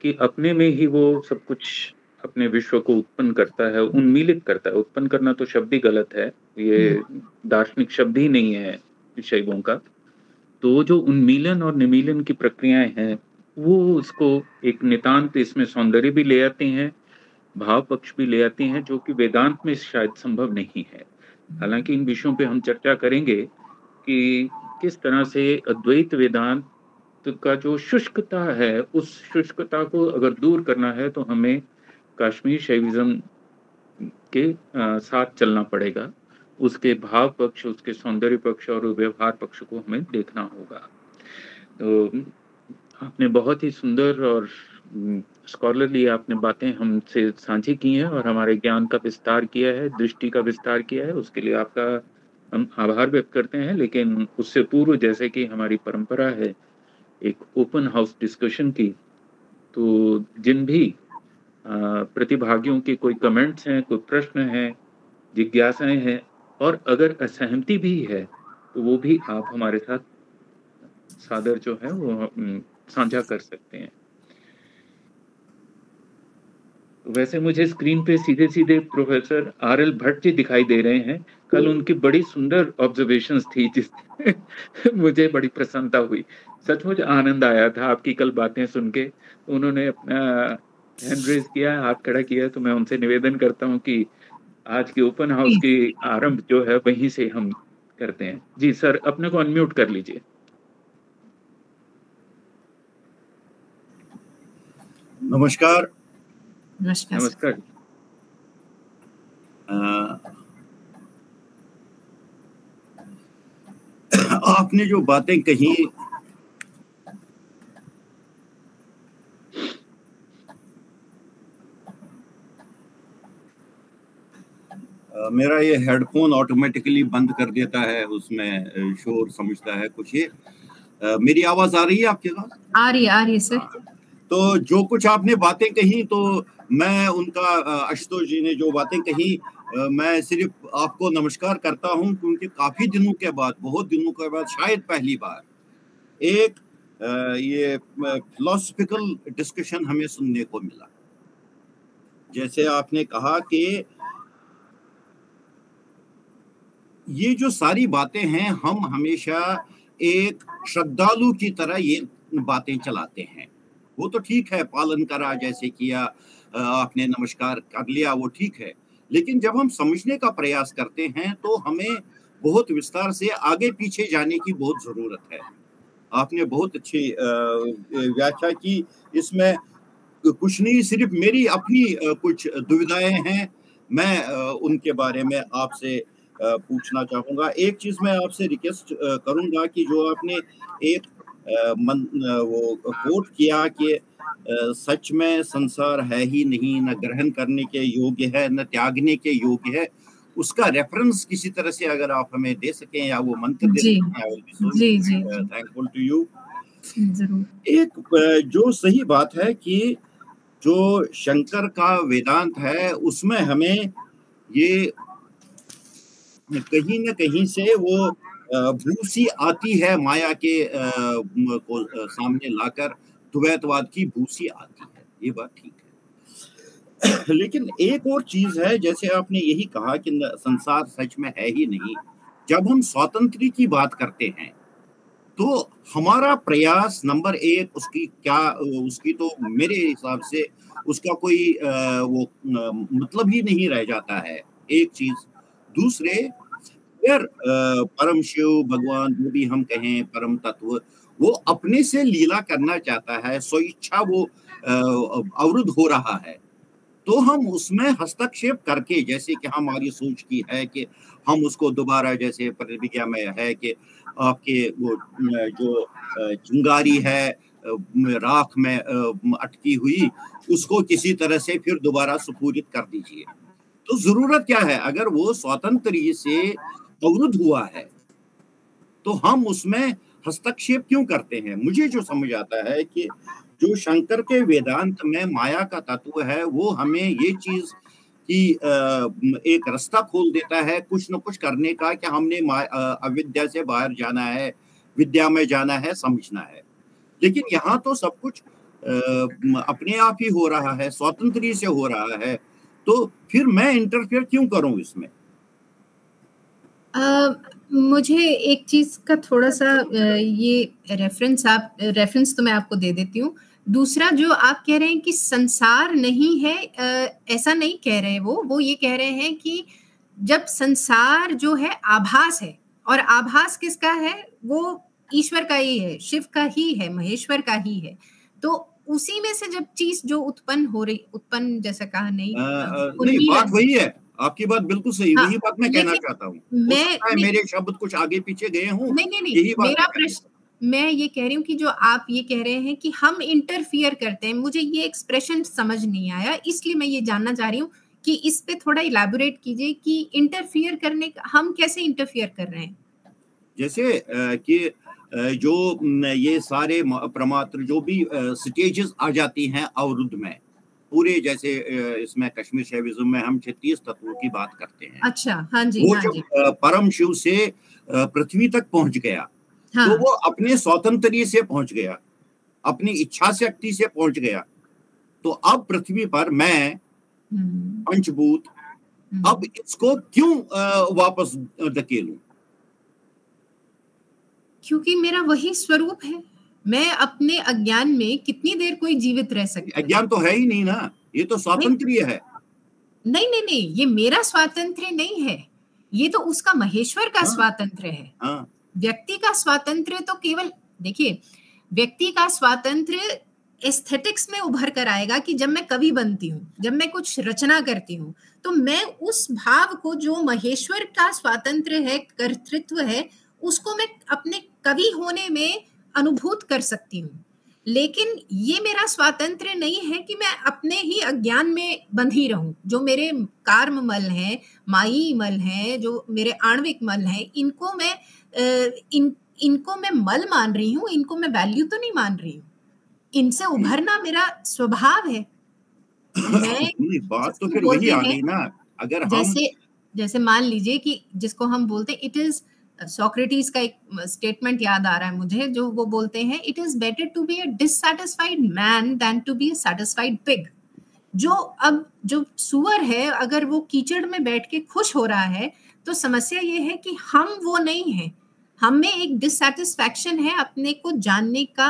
कि अपने में ही वो सब कुछ अपने विश्व को उत्पन्न करता है उन्मीलित करता है उत्पन्न करना तो शब्द ही गलत है ये हम्म। दार्शनिक शब्द ही नहीं है शैवों का तो जो उन्मीलन और निमीलन की प्रक्रियाएँ हैं, वो उसको एक नितांत इसमें सौंदर्य भी ले आती हैं, भाव पक्ष भी ले आती हैं, जो कि वेदांत में शायद संभव नहीं है। हालाँकि इन विषयों पे हम चर्चा करेंगे कि किस तरह से अद्वैत वेदांत का जो शुष्कता है, उस शुष्कता को अगर दूर करना है तो हमें कश्मीर शैविज्म के साथ चलना पड़ेगा। उसके भाव पक्ष, उसके सौंदर्य पक्ष और व्यवहार पक्ष को हमें देखना होगा। तो आपने बहुत ही सुंदर और स्कॉलरली आपने बातें हमसे साझी की हैं और हमारे ज्ञान का विस्तार किया है, दृष्टि का विस्तार किया है, उसके लिए आपका हम आभार व्यक्त करते हैं। लेकिन उससे पूर्व जैसे कि हमारी परंपरा है एक ओपन हाउस डिस्कशन की तो जिन भी प्रतिभागियों के कोई कमेंट्स हैं, कोई प्रश्न हैं, जिज्ञासाएँ हैं और अगर असहमति भी है तो वो भी आप हमारे साथ सादर जो है वो साझा कर सकते हैं। वैसे मुझे स्क्रीन पे सीधे सीधे professor R L Bhatt ji दिखाई दे रहे हैं। कल उनकी बड़ी सुंदर ऑब्जर्वेशंस थी जिस मुझे बड़ी प्रसन्नता हुई। सचमुच आनंद आया था आपकी कल बातें सुन के। उन्होंने अपना हैंड रेज किया, हाथ खड़ा किया तो मैं उनसे निवेदन करता हूँ कि आज की ओपन हाउस की आरंभ जो है वहीं से हम करते हैं। जी सर अपने को अनम्यूट कर लीजिए। नमस्कार। नमस्कार नमस्कार। आपने जो बातें कही मेरा ये हेडफोन ऑटोमेटिकली बंद कर देता है उसमें शोर समझता है कुछ ये। मेरी आवाज़ आ रही है आपके पास? आ रही है आ रही है सर हाँ। तो जो कुछ आपने बातें कही तो मैं उनका आशुतोष जी ने जो बातें कही मैं सिर्फ़ आपको नमस्कार करता हूँ क्योंकि काफ़ी दिनों के बाद बहुत दिनों के बाद शायद पहली बार एक ये फिलोसफिकल डिस्कशन हमें सुनने को मिला। जैसे आपने कहा कि ये जो सारी बातें हैं, हम हमेशा एक श्रद्धालु की तरह ये बातें चलाते हैं। वो तो ठीक है, पालन करा, जैसे किया आपने नमस्कार कर लिया, वो ठीक है। लेकिन जब हम समझने का प्रयास करते हैं तो हमें बहुत विस्तार से आगे पीछे जाने की बहुत ज़रूरत है। आपने बहुत अच्छी व्याख्या की। इसमें कुछ नहीं, सिर्फ़ मेरी अपनी कुछ दुविधाएँ हैं। मैं उनके बारे में आपसे पूछना चाहूँगा। एक चीज़ मैं आपसे रिक्वेस्ट करूँगा कि जो आपने एक मन वो कोट किया कि सच में संसार है ही नहीं न ग्रहण करने के योग्य है न त्यागने के योग्य है उसका रेफरेंस किसी तरह से अगर आप हमें दे सकें या वो मंत्र दे सकें जी जी थैंकफुल टू यू एक जो सही बात है कि जो शंकर का वेदांत है उसमें हमें ये कहीं ना कहीं से वो भूसी आती है, माया के को सामने लाकर द्वैतवाद की भूसी आती है। ये बात ठीक है। लेकिन एक और चीज़ है, जैसे आपने यही कहा कि संसार सच में है ही नहीं। जब हम स्वातंत्र की बात करते हैं तो हमारा प्रयास नंबर एक उसकी क्या, उसकी तो मेरे हिसाब से उसका कोई वो मतलब ही नहीं रह जाता है। एक चीज़ दूसरे, फिर परम शिव भगवान जो भी हम कहें, परम तत्व, वो अपने से लीला करना चाहता है स्व इच्छा वो अवरुद्ध हो रहा है। तो हम उसमें हस्तक्षेप करके, जैसे कि हमारी सोच की है कि हम उसको दोबारा जैसे प्रतिज्ञा में है कि आपके वो, जो चिंगारी है राख में अटकी हुई, उसको किसी तरह से फिर दोबारा सुपूरित कर दीजिए। तो ज़रूरत क्या है? अगर वो स्वतंत्र से अवरुद्ध हुआ है तो हम उसमें हस्तक्षेप क्यों करते हैं? मुझे जो समझ आता है कि जो शंकर के वेदांत में माया का तत्व है, वो हमें ये चीज़ की एक रास्ता खोल देता है कुछ न कुछ करने का कि हमने अविद्या से बाहर जाना है, विद्या में जाना है, समझना है। लेकिन यहाँ तो सब कुछ अपने आप ही हो रहा है स्वतंत्र से हो रहा है। तो फिर मैं इंटरफेयर क्यों करूँ इसमें? मुझे एक चीज़ का थोड़ा सा ये रेफरेंस आप रेफरेंस तो मैं आपको दे देती हूँ। दूसरा जो आप कह रहे हैं कि संसार नहीं है ऐसा नहीं कह रहे वो। वो ये कह रहे हैं कि जब संसार जो है आभास है, और आभास किसका है? वो ईश्वर का ही है, शिव का ही है, महेश्वर का ही है। तो उसी में से जब चीज़ जो उत्पन्न हो रही उत्पन्न जैसा कहा नहीं, आ, नहीं बात वही है। आपकी बात बिल्कुल सही हाँ, वही बात मैं कहना चाहता हूँ। मैं मेरे शब्द कुछ आगे पीछे गए हूँ नहीं नहीं नहीं मेरा प्रश्न मैं ये कह रही हूँ कि जो आप ये कह रहे हैं कि हम इंटरफियर करते हैं मुझे ये एक्सप्रेशन समझ नहीं आया इसलिए मैं ये जानना चाह रही हूँ कि इस पे थोड़ा इलाबोरेट कीजिए कि इंटरफियर करने हम कैसे इंटरफियर कर रहे हैं? जैसे कि जो ये सारे प्रमात्र जो भी स्टेजेस आ जाती हैं अवरुद्ध में पूरे जैसे इसमें कश्मीर शैविज्म में हम छत्तीस तत्वों की बात करते हैं। अच्छा हाँ जी वो हाँ जब जी। परम शिव से पृथ्वी तक पहुँच गया हाँ। तो वो अपने स्वतंत्र से पहुँच गया अपनी इच्छा शक्ति से पहुँच गया तो अब पृथ्वी पर मैं हम्म, पंचभूत हम्म। अब इसको क्यों वापस धकेलूं? क्योंकि मेरा वही स्वरूप है। मैं अपने अज्ञान में कितनी देर कोई जीवित रह सकता अज्ञान तो है ही नहीं ना। ये तो स्वातंत्र्य है। नहीं नहीं नहीं ये मेरा स्वातंत्र्य नहीं है। ये तो उसका महेश्वर का हाँ। स्वातंत्र्य है। हाँ। व्यक्ति का स्वातंत्र्य तो केवल देखिए व्यक्ति का स्वातंत्र एस्थेटिक्स में उभर कर आएगा कि जब मैं कवि बनती हूँ जब मैं कुछ रचना करती हूँ तो मैं उस भाव को जो महेश्वर का स्वातंत्र है कर्तृत्व है उसको मैं अपने कवि होने में अनुभूत कर सकती हूँ। लेकिन ये मेरा स्वातंत्र्य नहीं है कि मैं अपने ही अज्ञान में बंधी रहूँ। जो मेरे कार्म मल है माई मल है जो मेरे आणविक मल है इनको मैं इन इनको मैं मल मान रही हूँ इनको मैं वैल्यू तो नहीं मान रही हूँ। इनसे उभरना मेरा स्वभाव है। मैं बात तो फिर वही आ गई ना। अगर हम जैसे जैसे मान लीजिए कि जिसको हम बोलते इट इज़ सोक्रेटिस का एक स्टेटमेंट याद आ रहा है मुझे, जो वो बोलते हैं it is better to be a dissatisfied man than to be a satisfied pig जो अब, जो सुअर है, अगर वो कीचड़ में बैठ के खुश हो रहा है तो समस्या ये है कि हम वो नहीं है। हम एक डिससेटिस्फैक्शन है अपने को जानने का,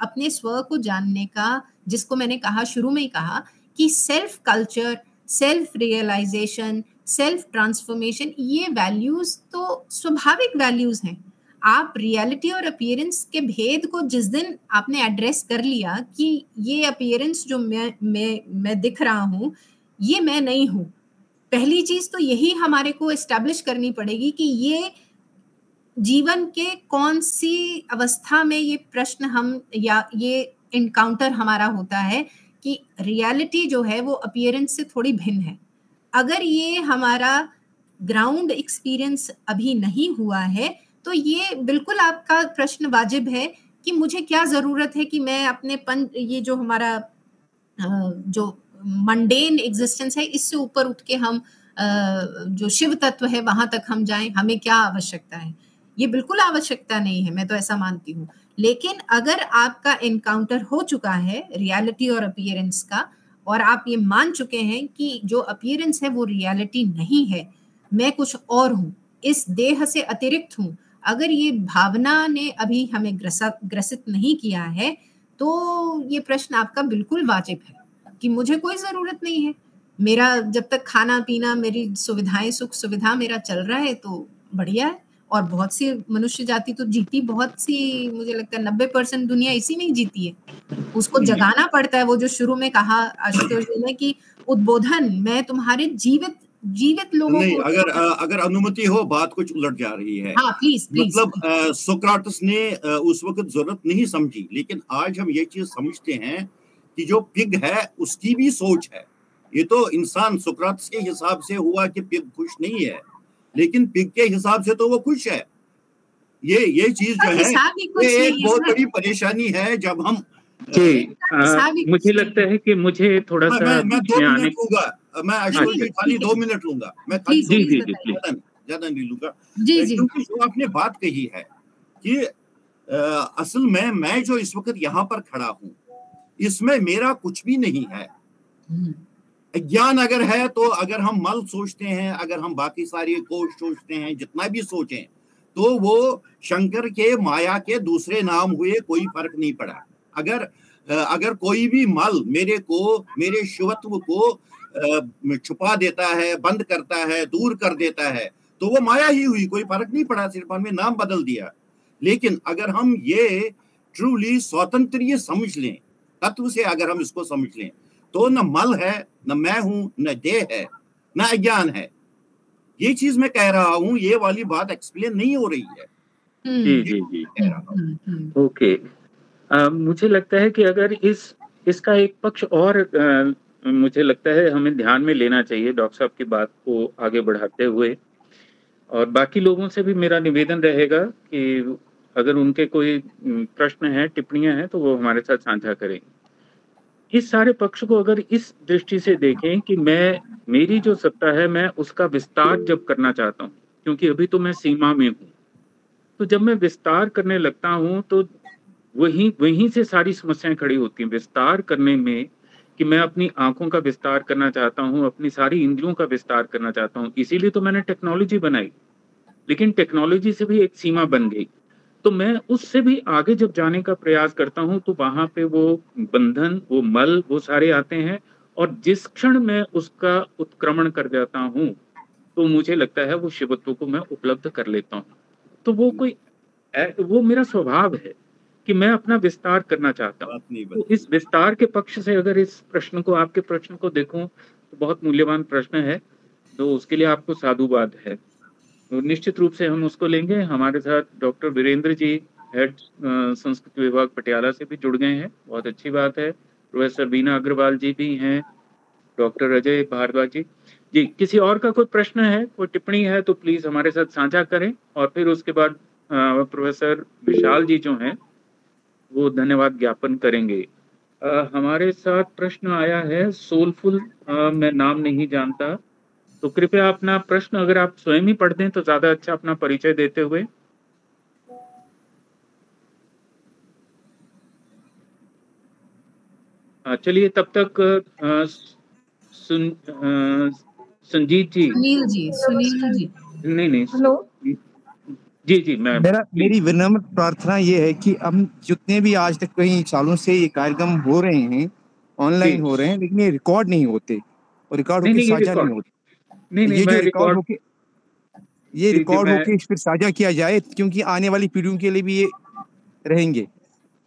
अपने स्व को जानने का, जिसको मैंने कहा, शुरू में ही कहा, कि self culture self realisation self transformation ये वैल्यूज़ तो स्वाभाविक वैल्यूज़ हैं। आप रियलिटी और अपियरेंस के भेद को जिस दिन आपने एड्रेस कर लिया कि ये अपियरेंस जो मैं मैं मैं दिख रहा हूँ, ये मैं नहीं हूँ। पहली चीज़ तो यही हमारे को एस्टेब्लिश करनी पड़ेगी कि ये जीवन के कौन सी अवस्था में ये प्रश्न हम या ये इनकाउंटर हमारा होता है कि रियलिटी जो है वो अपियरेंस से थोड़ी भिन्न है। अगर ये हमारा ग्राउंड एक्सपीरियंस अभी नहीं हुआ है तो ये बिल्कुल आपका प्रश्न वाजिब है कि मुझे क्या ज़रूरत है कि मैं अपने पन, ये जो हमारा जो मंडेन एग्जिस्टेंस है, इससे ऊपर उठ के हम जो शिव तत्व है, वहाँ तक हम जाएँ, हमें क्या आवश्यकता है? ये बिल्कुल आवश्यकता नहीं है, मैं तो ऐसा मानती हूँ। लेकिन अगर आपका इनकाउंटर हो चुका है रियलिटी और अपियरेंस का और आप ये मान चुके हैं कि जो अपीयरेंस है वो रियलिटी नहीं है। मैं कुछ और हूँ। इस देह से अतिरिक्त हूँ। अगर ये भावना ने अभी हमें ग्रसित नहीं किया है तो ये प्रश्न आपका बिल्कुल वाजिब है कि मुझे कोई ज़रूरत नहीं है। मेरा जब तक खाना पीना मेरी सुविधाएँ सुख सुविधा मेरा चल रहा है तो बढ़िया है। और बहुत सी मनुष्य जाति तो जीती बहुत सी मुझे लगता है नब्बे परसेंट दुनिया इसी में ही जीती है। उसको जगाना पड़ता है वो जो शुरू में कहा आशुतोष जी ने कि उद्बोधन मैं तुम्हारे जीवित जीवित लोगों नहीं, को अगर आ, अगर अनुमति हो बात कुछ उलट जा रही है। हाँ प्लीज़ प्लीज़ मतलब सोक्राटस ने आ, उस वक्त ज़रूरत नहीं समझी लेकिन आज हम ये चीज़ समझते हैं कि जो पिग है उसकी भी सोच है। ये तो इंसान सोक्राटस के हिसाब से हुआ कि पिग खुश नहीं है। लेकिन पिग के हिसाब से तो वो खुश है। ये ये चीज़ जो है ये एक बहुत बड़ी परेशानी है जब हम जी आ, मुझे लगता है कि मुझे थोड़ा सा मैं, मैं दो मिनट लूँगा मैं अशोक जी खाली दो मिनट लूँगा मैं जी जी जी ज़्यादा नहीं लूँगा। जी जी। क्योंकि जो आपने बात कही है कि असल में मैं जो इस वक्त यहाँ पर खड़ा हूँ इसमें मेरा कुछ भी नहीं है। ज्ञान अगर है तो अगर हम मल सोचते हैं, अगर हम बाकी सारी कोश सोचते हैं, जितना भी सोचें तो वो शंकर के माया के दूसरे नाम हुए, कोई फ़र्क नहीं पड़ा। अगर अगर कोई भी मल मेरे को, मेरे शिवत्व को छुपा देता है, बंद करता है, दूर कर देता है तो वो माया ही हुई, कोई फ़र्क नहीं पड़ा, सिर्फ़ हमें नाम बदल दिया। लेकिन अगर हम ये ट्रूली स्वतंत्र समझ लें, तत्व से अगर हम इसको समझ लें तो न मल है न मैं हूँ न देह है न अज्ञान है। ये चीज़ मैं कह रहा हूँ ये वाली बात एक्सप्लेन नहीं हो रही है। जी जी जी। ओके। मुझे लगता है कि अगर इस इसका एक पक्ष और आ, मुझे लगता है हमें ध्यान में लेना चाहिए डॉक्टर साहब की बात को आगे बढ़ाते हुए। और बाकी लोगों से भी मेरा निवेदन रहेगा कि अगर उनके कोई प्रश्न है टिप्पणियाँ हैं तो वो हमारे साथ साझा करें। इस सारे पक्ष को अगर इस दृष्टि से देखें कि मैं, मेरी जो सत्ता है, मैं उसका विस्तार जब करना चाहता हूँ, क्योंकि अभी तो मैं सीमा में हूँ तो जब मैं विस्तार करने लगता हूँ तो वहीं वहीं से सारी समस्याएँ खड़ी होती हैं। विस्तार करने में कि मैं अपनी आँखों का विस्तार करना चाहता हूँ, अपनी सारी इंद्रियों का विस्तार करना चाहता हूँ, इसीलिए तो मैंने टेक्नोलॉजी बनाई। लेकिन टेक्नोलॉजी से भी एक सीमा बन गई। तो मैं उससे भी आगे जब जाने का प्रयास करता हूँ तो वहाँ पे वो बंधन वो मल वो सारे आते हैं और जिस क्षण मैं उसका उत्क्रमण कर जाता हूँ तो मुझे लगता है वो शिवत्व को मैं उपलब्ध कर लेता हूँ। तो वो कोई वो मेरा स्वभाव है कि मैं अपना विस्तार करना चाहता हूँ। तो इस विस्तार के पक्ष से अगर इस प्रश्न को आपके प्रश्न को देखूँ तो बहुत मूल्यवान प्रश्न है तो उसके लिए आपको साधुवाद है। निश्चित रूप से हम उसको लेंगे। हमारे साथ डॉक्टर वीरेंद्र जी हेड संस्कृत विभाग पटियाला से भी जुड़ गए हैं। बहुत अच्छी बात है। प्रोफेसर बीना अग्रवाल जी भी हैं। डॉक्टर अजय भारद्वाज जी। जी किसी और का कोई प्रश्न है कोई टिप्पणी है तो प्लीज़ हमारे साथ साझा करें। और फिर उसके बाद प्रोफेसर विशाल जी जो हैं वो धन्यवाद ज्ञापन करेंगे। आ, हमारे साथ प्रश्न आया है सोलफुल मैं नाम नहीं जानता। तो कृपया अपना प्रश्न अगर आप स्वयं ही पढ़ दें तो ज़्यादा अच्छा अपना परिचय देते हुए। चलिए तब तक आ, सुन आ, संजीत जी। सुनील जी सुनील जी। नहीं नहीं हेलो। जी जी मैं मेरा मेरी विनम्र प्रार्थना ये है कि हम जितने भी आज तक कई सालों से ये कार्यक्रम हो रहे हैं ऑनलाइन हो रहे हैं लेकिन ये रिकॉर्ड नहीं होते और रिकॉर्ड होकर साझा नहीं होते। नहीं नहीं ये रिकॉर्ड होके ये रिकॉर्ड होके फिर साझा किया जाए क्योंकि आने वाली पीढ़ियों के लिए भी ये रहेंगे।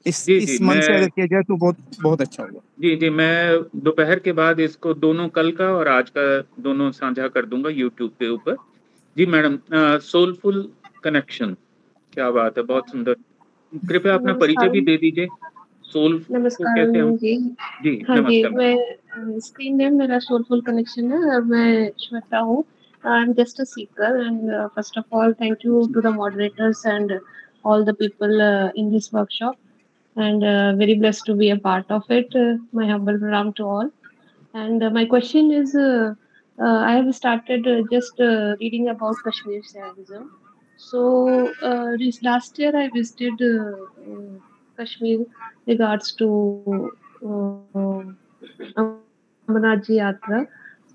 इस जी, इस मन से अगर किया जाए तो बहुत बहुत अच्छा होगा। जी जी मैं दोपहर के बाद इसको दोनों कल का और आज का दोनों साझा कर दूँगा यूट्यूब के ऊपर। जी मैडम सोलफुल कनेक्शन क्या बात है बहुत सुंदर। कृपया अपना परिचय भी दे दीजिए। सोल नमस्कार कैसे हम जी। जी हाँ मैं स्क्रीन नेम मेरा सोलफुल कनेक्शन है और मैं श्वेता हूँ I'm just a seeker, and uh, first of all, thank you to the moderators and all the people uh, in this workshop, and uh, very blessed to be a part of it. Uh, my humble pranam to all. And uh, my question is, uh, uh, I have started uh, just uh, reading about Kashmir Saivism. So uh, this last year I visited uh, uh, Kashmir regards to uh, Amarnath Yatra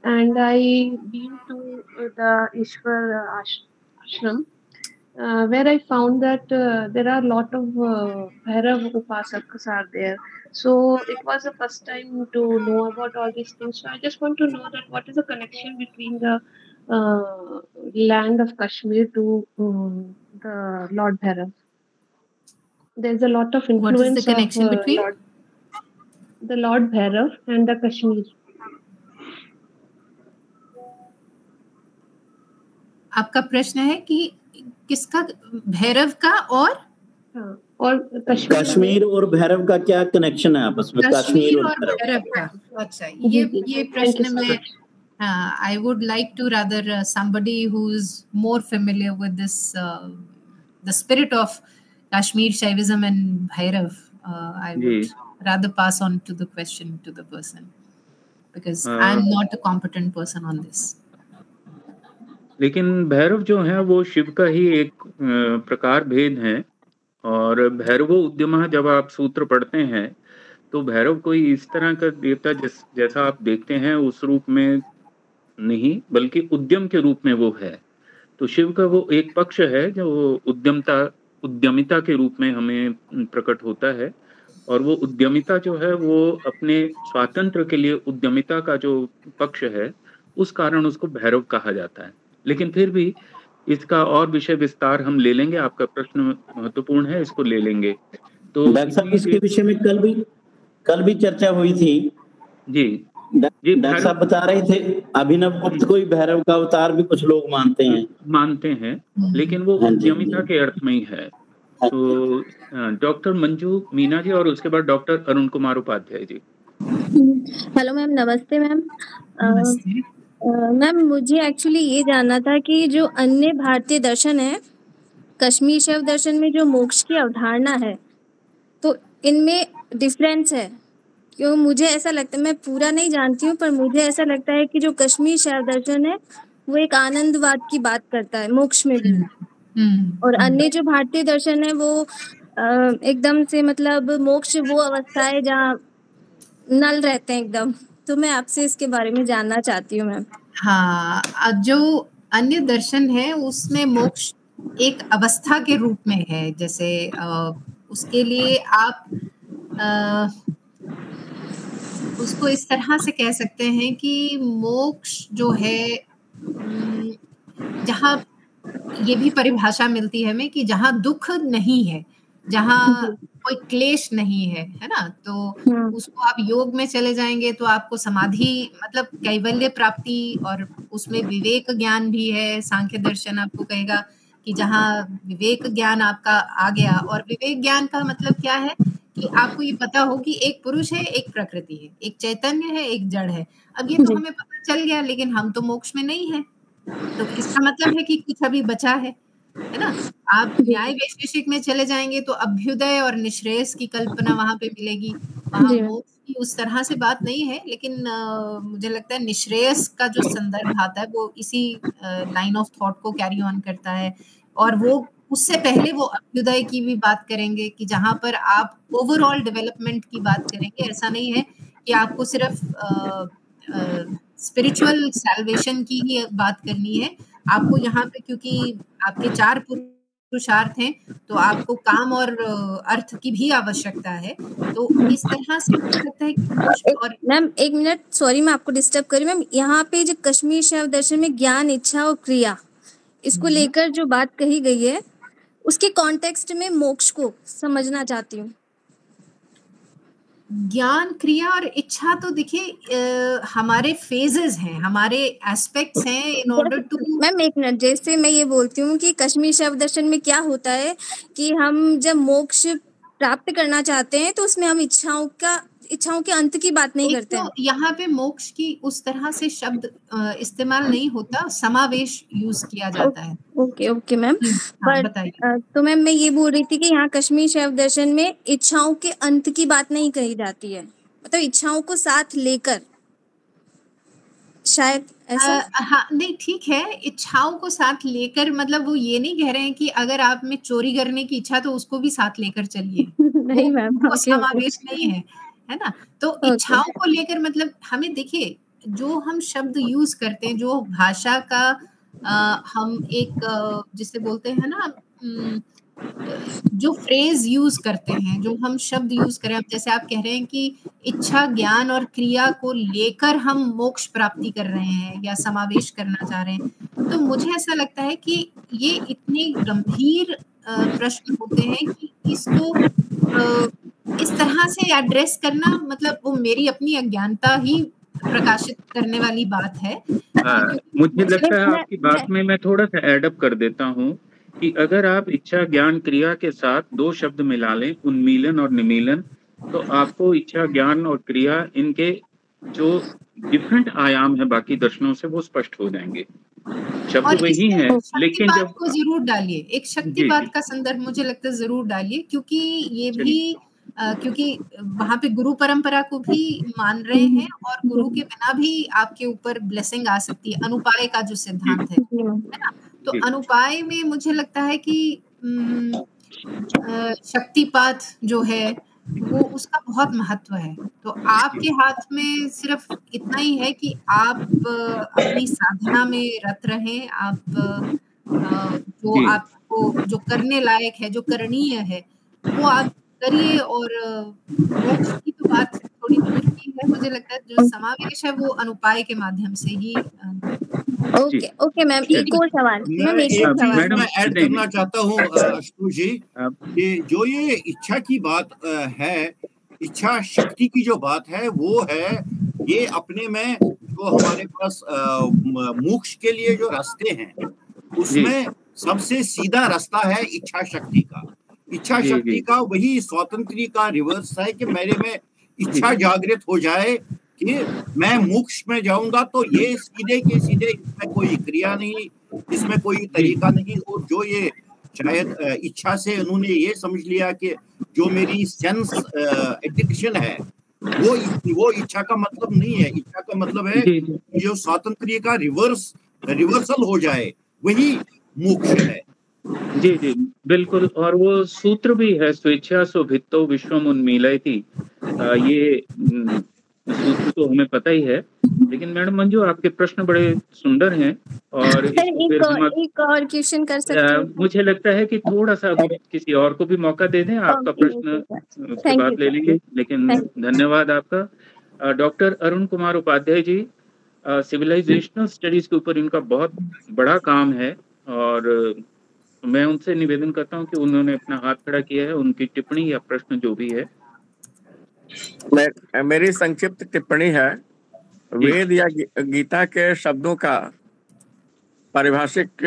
and I been to the Ishwar ashram uh, where I found that uh, there are a lot of uh, Bhairav Upasakas are there. So it was the first time to know about all these things. So I just want to know that what is the connection between the uh, land of Kashmir to um, the Lord Bhairav. There's a lot of influence. What is the connection of, uh, between Lord, the Lord Bhairav and the Kashmir? आपका प्रश्न है कि किसका भैरव का और हाँ, और कश्मीर कश्मीर और भैरव का क्या कनेक्शन है आपस में कश्मीर और भैरव का अच्छा ये ये प्रश्न में uh, I would like to rather uh, somebody who's more familiar with this, uh, the spirit of Kashmir Shaivism and Bhairav. Uh, I would rather pass on to the question to the person because uh, I'm not a competent person on this. लेकिन भैरव जो है, वो शिव का ही एक प्रकार भेद है। और भैरव उद्यम जब आप सूत्र पढ़ते हैं तो भैरव कोई इस तरह का देवता जिस, जैसा आप देखते हैं, उस रूप में नहीं, बल्कि उद्यम के रूप में वो है। तो शिव का वो एक पक्ष है, जो उद्यमता, उद्यमिता के रूप में हमें प्रकट होता है। और वो उद्यमिता जो है, वो अपने स्वातंत्र के लिए उद्यमिता का जो पक्ष है, उस कारण उसको भैरव कहा जाता है। लेकिन फिर भी इसका और विषय विस्तार हम ले लेंगे। आपका प्रश्न महत्वपूर्ण है इसको ले लेंगे। तो इसके विषय में कल भी कल भी चर्चा हुई थी। जी। जी डॉक्टर साहब बता रहे थे अभिनव गुप्त को ही भैरव का अवतार भी कुछ लोग मानते हैं। मानते हैं लेकिन वो उद्यमिता हाँ के अर्थ में ही है। हाँ तो डॉक्टर मंजू मीना जी और उसके बाद doctor Arun Kumar Upadhyay ji. Hello ma'am नमस्ते मैम। मैम मुझे एक्चुअली ये जानना था कि जो अन्य भारतीय दर्शन है कश्मीर शैव दर्शन में जो मोक्ष की अवधारणा है तो इनमें डिफरेंस है। क्यों? मुझे ऐसा लगता है मैं पूरा नहीं जानती हूँ पर मुझे ऐसा लगता है कि जो कश्मीर शैव दर्शन है वो एक आनंदवाद की बात करता है मोक्ष में भी। हम्म, हम्म, और हम्म। अन्य जो भारतीय दर्शन है वो एकदम से मतलब मोक्ष वो अवस्था है जहाँ नल रहते हैं एकदम। तो मैं आपसे इसके बारे में जानना चाहती हूँ मैम। हाँ जो अन्य दर्शन है उसमें मोक्ष एक अवस्था के रूप में है। जैसे आ, उसके लिए आप आ, उसको इस तरह से कह सकते हैं कि मोक्ष जो है जहाँ ये भी परिभाषा मिलती है हमें कि जहाँ दुख नहीं है जहाँ कोई क्लेश नहीं है है ना? तो हाँ। उसको आप योग में चले जाएँगे तो आपको समाधि मतलब कैवल्य प्राप्ति और उसमें विवेक ज्ञान भी है। सांख्य दर्शन आपको कहेगा कि जहाँ विवेक ज्ञान आपका आ गया और विवेक ज्ञान का मतलब क्या है कि आपको ये पता हो कि एक पुरुष है एक प्रकृति है एक चैतन्य है एक जड़ है। अब ये तो हमें पता चल गया लेकिन हम तो मोक्ष में नहीं है। तो इसका मतलब है कि कुछ अभी बचा है। है ना? आप न्याय वैशेषिक में चले जाएँगे तो अभ्युदय और निश्रेयस की कल्पना वहाँ पे मिलेगी। वहाँ की उस तरह से बात नहीं है लेकिन आ, मुझे लगता है निश्रेयस का जो संदर्भ आता है वो इसी लाइन ऑफ़ थॉट को कैरी ऑन करता है। और वो उससे पहले वो अभ्युदय की भी बात करेंगे कि जहाँ पर आप ओवरऑल डेवलपमेंट की बात करेंगे। ऐसा नहीं है कि आपको सिर्फ़ स्पिरिचुअल सैल्वेशन की ही बात करनी है। आपको यहाँ पे क्योंकि आपके चार पुरुषार्थ हैं तो आपको काम और अर्थ की भी आवश्यकता है। तो इस तरह से लगता है और मैम एक मिनट सॉरी मैं आपको डिस्टर्ब करी मैम यहाँ पे जो कश्मीर शैव दर्शन में ज्ञान इच्छा और क्रिया इसको हम्म। लेकर जो बात कही गई है उसके कॉन्टेक्स्ट में मोक्ष को समझना चाहती हूँ। ज्ञान क्रिया और इच्छा तो देखिए हमारे फेजेस हैं हमारे एस्पेक्ट्स हैं इन ऑर्डर टू मैम एक मिनट जैसे मैं ये बोलती हूँ कि कश्मीर शव दर्शन में क्या होता है कि हम जब मोक्ष प्राप्त करना चाहते हैं तो उसमें हम इच्छाओं का इच्छाओं के अंत की बात नहीं करते तो यहाँ पे मोक्ष की उस तरह से शब्द इस्तेमाल नहीं होता समावेश यूज़ किया जाता है। Okay okay ma'am. हाँ, पर तो मैम मैं ये बोल रही थी कि यहाँ कश्मीर शैव दर्शन में इच्छाओं के अंत की बात नहीं कही जाती है। मतलब इच्छाओं को साथ लेकर शायद ऐसा? आ, हाँ नहीं ठीक है इच्छाओं को साथ लेकर मतलब वो ये नहीं कह रहे हैं कि अगर आप में चोरी करने की इच्छा तो उसको भी साथ लेकर चलिए। नहीं मैम समावेश नहीं है। है ना? तो इच्छाओं को लेकर मतलब हमें देखिए जो हम शब्द यूज़ करते हैं जो भाषा का आ, हम एक जिसे बोलते हैं ना जो फ्रेज यूज़ करते हैं जो हम शब्द यूज़ करें अब जैसे आप कह रहे हैं कि इच्छा ज्ञान और क्रिया को लेकर हम मोक्ष प्राप्ति कर रहे हैं या समावेश करना चाह रहे हैं तो मुझे ऐसा लगता है कि ये इतने गंभीर प्रश्न होते हैं कि इसको इस तरह से एड्रेस करना मतलब वो मेरी अपनी अज्ञानता ही प्रकाशित करने वाली बात है। हाँ, मुझे लगता है आपकी बात में मैं थोड़ा सा एडअप कर देता हूँ कि अगर आप इच्छा ज्ञान क्रिया के साथ दो शब्द मिला लें उन्मीलन और निमीलन तो आपको इच्छा ज्ञान और क्रिया इनके जो डिफरेंट आयाम है बाकी दर्शनों से वो स्पष्ट हो जाएँगे। शब्द वही है लेकिन जब को ज़रूर डालिए। एक शक्तिपात का संदर्भ मुझे लगता है ज़रूर डालिए क्योंकि ये भी क्योंकि वहाँ पे गुरु परंपरा को भी मान रहे हैं और गुरु के बिना भी आपके ऊपर ब्लेसिंग आ सकती है अनुपाय का जो सिद्धांत है है ना? तो अनुपाय में मुझे लगता है कि शक्तिपात जो है वो उसका बहुत महत्व है। तो आपके हाथ में सिर्फ़ इतना ही है कि आप अपनी साधना में रत रहें आप जो। आपको जो करने लायक है जो करणीय है वो आप करिए और मोक्ष की तो बात थोड़ी दूर की है मुझे लगता है जो समावेश है वो अनुपाय के माध्यम से ही ओके ओके मैम एक और सवाल मैम एक और सवाल। मैं ऐड करना चाहता हूँ अशु जी कि जो ये इच्छा की बात है इच्छा शक्ति की जो बात है वो है ये अपने में जो हमारे पास मोक्ष के लिए जो रास्ते हैं उसमें सबसे सीधा रास्ता है इच्छा शक्ति का। इच्छा शक्ति का वही स्वतंत्री का रिवर्स है कि मेरे में इच्छा जागृत हो जाए कि मैं मोक्ष में जाऊँगा तो ये सीधे के सीधे इसमें कोई क्रिया नहीं इसमें कोई तरीका नहीं और जो ये शायद इच्छा से उन्होंने ये समझ लिया कि जो मेरी सेंस एडिक्शन है वो वो इच्छा का मतलब नहीं है। इच्छा का मतलब है जो स्वातंत्र का रिवर्स रिवर्सल हो जाए वही मोक्ष है। जी जी बिल्कुल। और वो सूत्र भी है स्वेच्छा सो भित्तो विश्वम उन्मीलयती ये सूत्र तो हमें पता ही है लेकिन मैडम मंजू आपके प्रश्न बड़े सुंदर हैं और एक, और, एक और क्वेश्चन कर सकते हैं। मुझे लगता है कि थोड़ा सा किसी और को भी मौका दे दें आपका प्रश्न उसके बाद ले लेंगे लेकिन धन्यवाद आपका। Doctor Arun Kumar Upadhyay ji civilisational studies के ऊपर इनका बहुत बड़ा काम है और मैं उनसे निवेदन करता हूँ कि उन्होंने अपना हाथ खड़ा किया है उनकी टिप्पणी या प्रश्न जो भी है। मैं मेरी संक्षिप्त टिप्पणी है। वेद या गीता के शब्दों का पारिभाषिक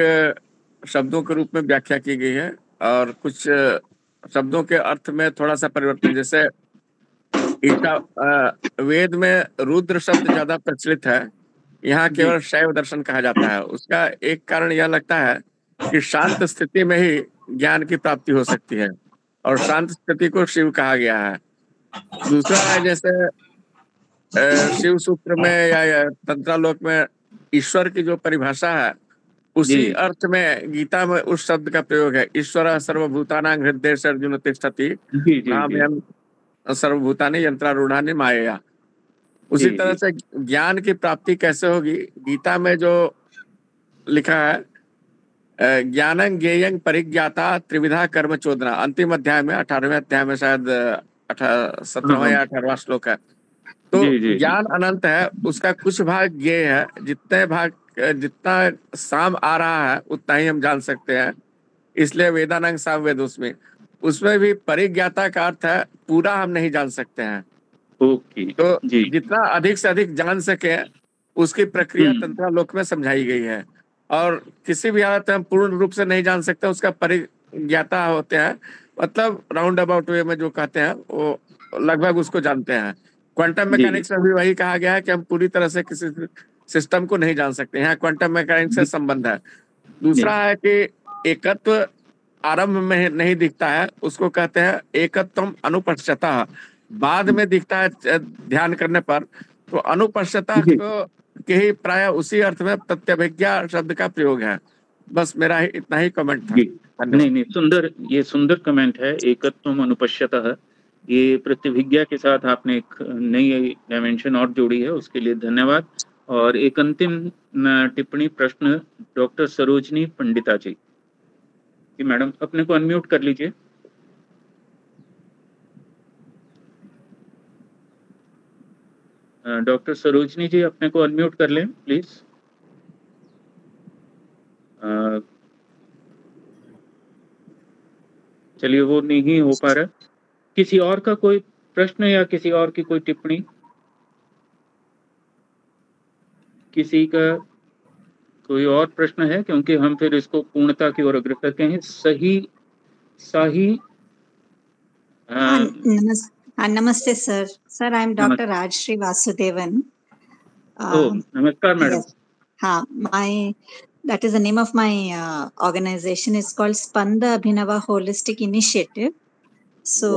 शब्दों के रूप में व्याख्या की गई है और कुछ शब्दों के अर्थ में थोड़ा सा परिवर्तन जैसे ईटा वेद में रुद्र शब्द ज़्यादा प्रचलित है। यहाँ केवल शैव दर्शन कहा जाता है। उसका एक कारण यह लगता है कि शांत स्थिति में ही ज्ञान की प्राप्ति हो सकती है। और शांत स्थिति को शिव कहा गया है। दूसरा है जैसे शिव सूत्र में या तंत्रालोक में ईश्वर की जो परिभाषा है उसी अर्थ में गीता में उस शब्द का प्रयोग है। ईश्वर सर्वभूतानां हृदय से अर्जुन तिष्ठति सर्वभूतानी यंत्रारूढ़ानी माया उसी तरह से ज्ञान की प्राप्ति कैसे होगी? गीता में जो लिखा है ज्ञान ज्ञेयं परिज्ञाता त्रिविधा कर्म चोदना। अंतिम अध्याय में अठारहवें अध्याय में शायद सत्रहवा या अठारहवा श्लोक है। तो ज्ञान अनंत है उसका कुछ भाग ये है जितने भाग जितना साम आ रहा है उतना ही हम जान सकते हैं। इसलिए वेदानंग साम वेद उसमें। उसमें भी परिज्ञाता का अर्थ है पूरा हम नहीं जान सकते हैं। ओके तो जितना अधिक से अधिक जान सके उसकी प्रक्रिया हम्म। तंत्र लोक में समझाई गई है। और किसी भी हालत में हम पूर्ण रूप से नहीं जान सकते उसका परिज्ञाता होते हैं। मतलब राउंड अबाउट वे में जो कहते हैं वो लगभग उसको जानते हैं। क्वांटम मैकेनिक्स में भी वही कहा गया है कि हम पूरी तरह से किसी सिस्टम को नहीं जान सकते। यहाँ क्वांटम मैकेनिक्स से संबंध है। दूसरा है कि एकत्व आरंभ में नहीं दिखता है उसको कहते हैं एकत्व अनुपश्चता बाद में दिखता है ध्यान करने पर। तो अनुपश्चता को के ही प्राय उसी अर्थ में प्रत्यभिज्ञा शब्द का प्रयोग है। बस मेरा ही इतना ही कमेंट था। नहीं नहीं सुंदर ये सुंदर कमेंट है। एकत्व अनुपश्यत। ये प्रतिभिज्ञा के साथ आपने एक नई डायमेंशन और जोड़ी है उसके लिए धन्यवाद। और एक अंतिम टिप्पणी प्रश्न डॉक्टर सरोजनी पंडिता जी मैडम अपने को अनम्यूट कर लीजिए। डॉक्टर सरोजनी जी अपने को अनम्यूट कर लें प्लीज़ चलिए वो नहीं हो पा रहा। किसी और का कोई प्रश्न या किसी और की कोई टिप्पणी? किसी का कोई और प्रश्न है? क्योंकि हम फिर इसको पूर्णता की ओर अग्रसर करते हैं सही सही हाँ, नमस्ते Uh, namaste, sir. Sir, I am Dr. Rajshri Vasudevan. oh, um, namaskar, madam. Yes. Ha, my that is the name of my uh, organization is called Spanda Abhinava Holistic Initiative. सो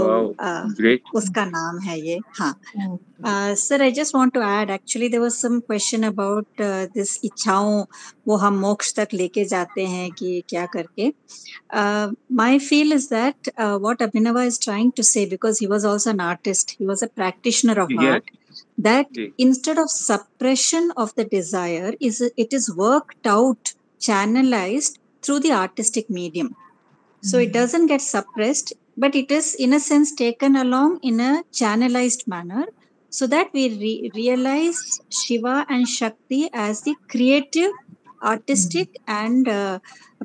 उसका नाम है ये हाँ sir I just want to add actually there was some question about this इच्छाओं वो हम मोक्ष तक लेके जाते हैं कि क्या करके my feel is that what Abhinav is trying to say because he was also an artist he was a practitioner of art that instead of suppression of the desire is it is worked out channelized through the artistic medium. So it doesn't get suppressed but it is in a sense taken along in a channelized manner so that we re- realize Shiva and Shakti as the creative, artistic, mm-hmm. and uh,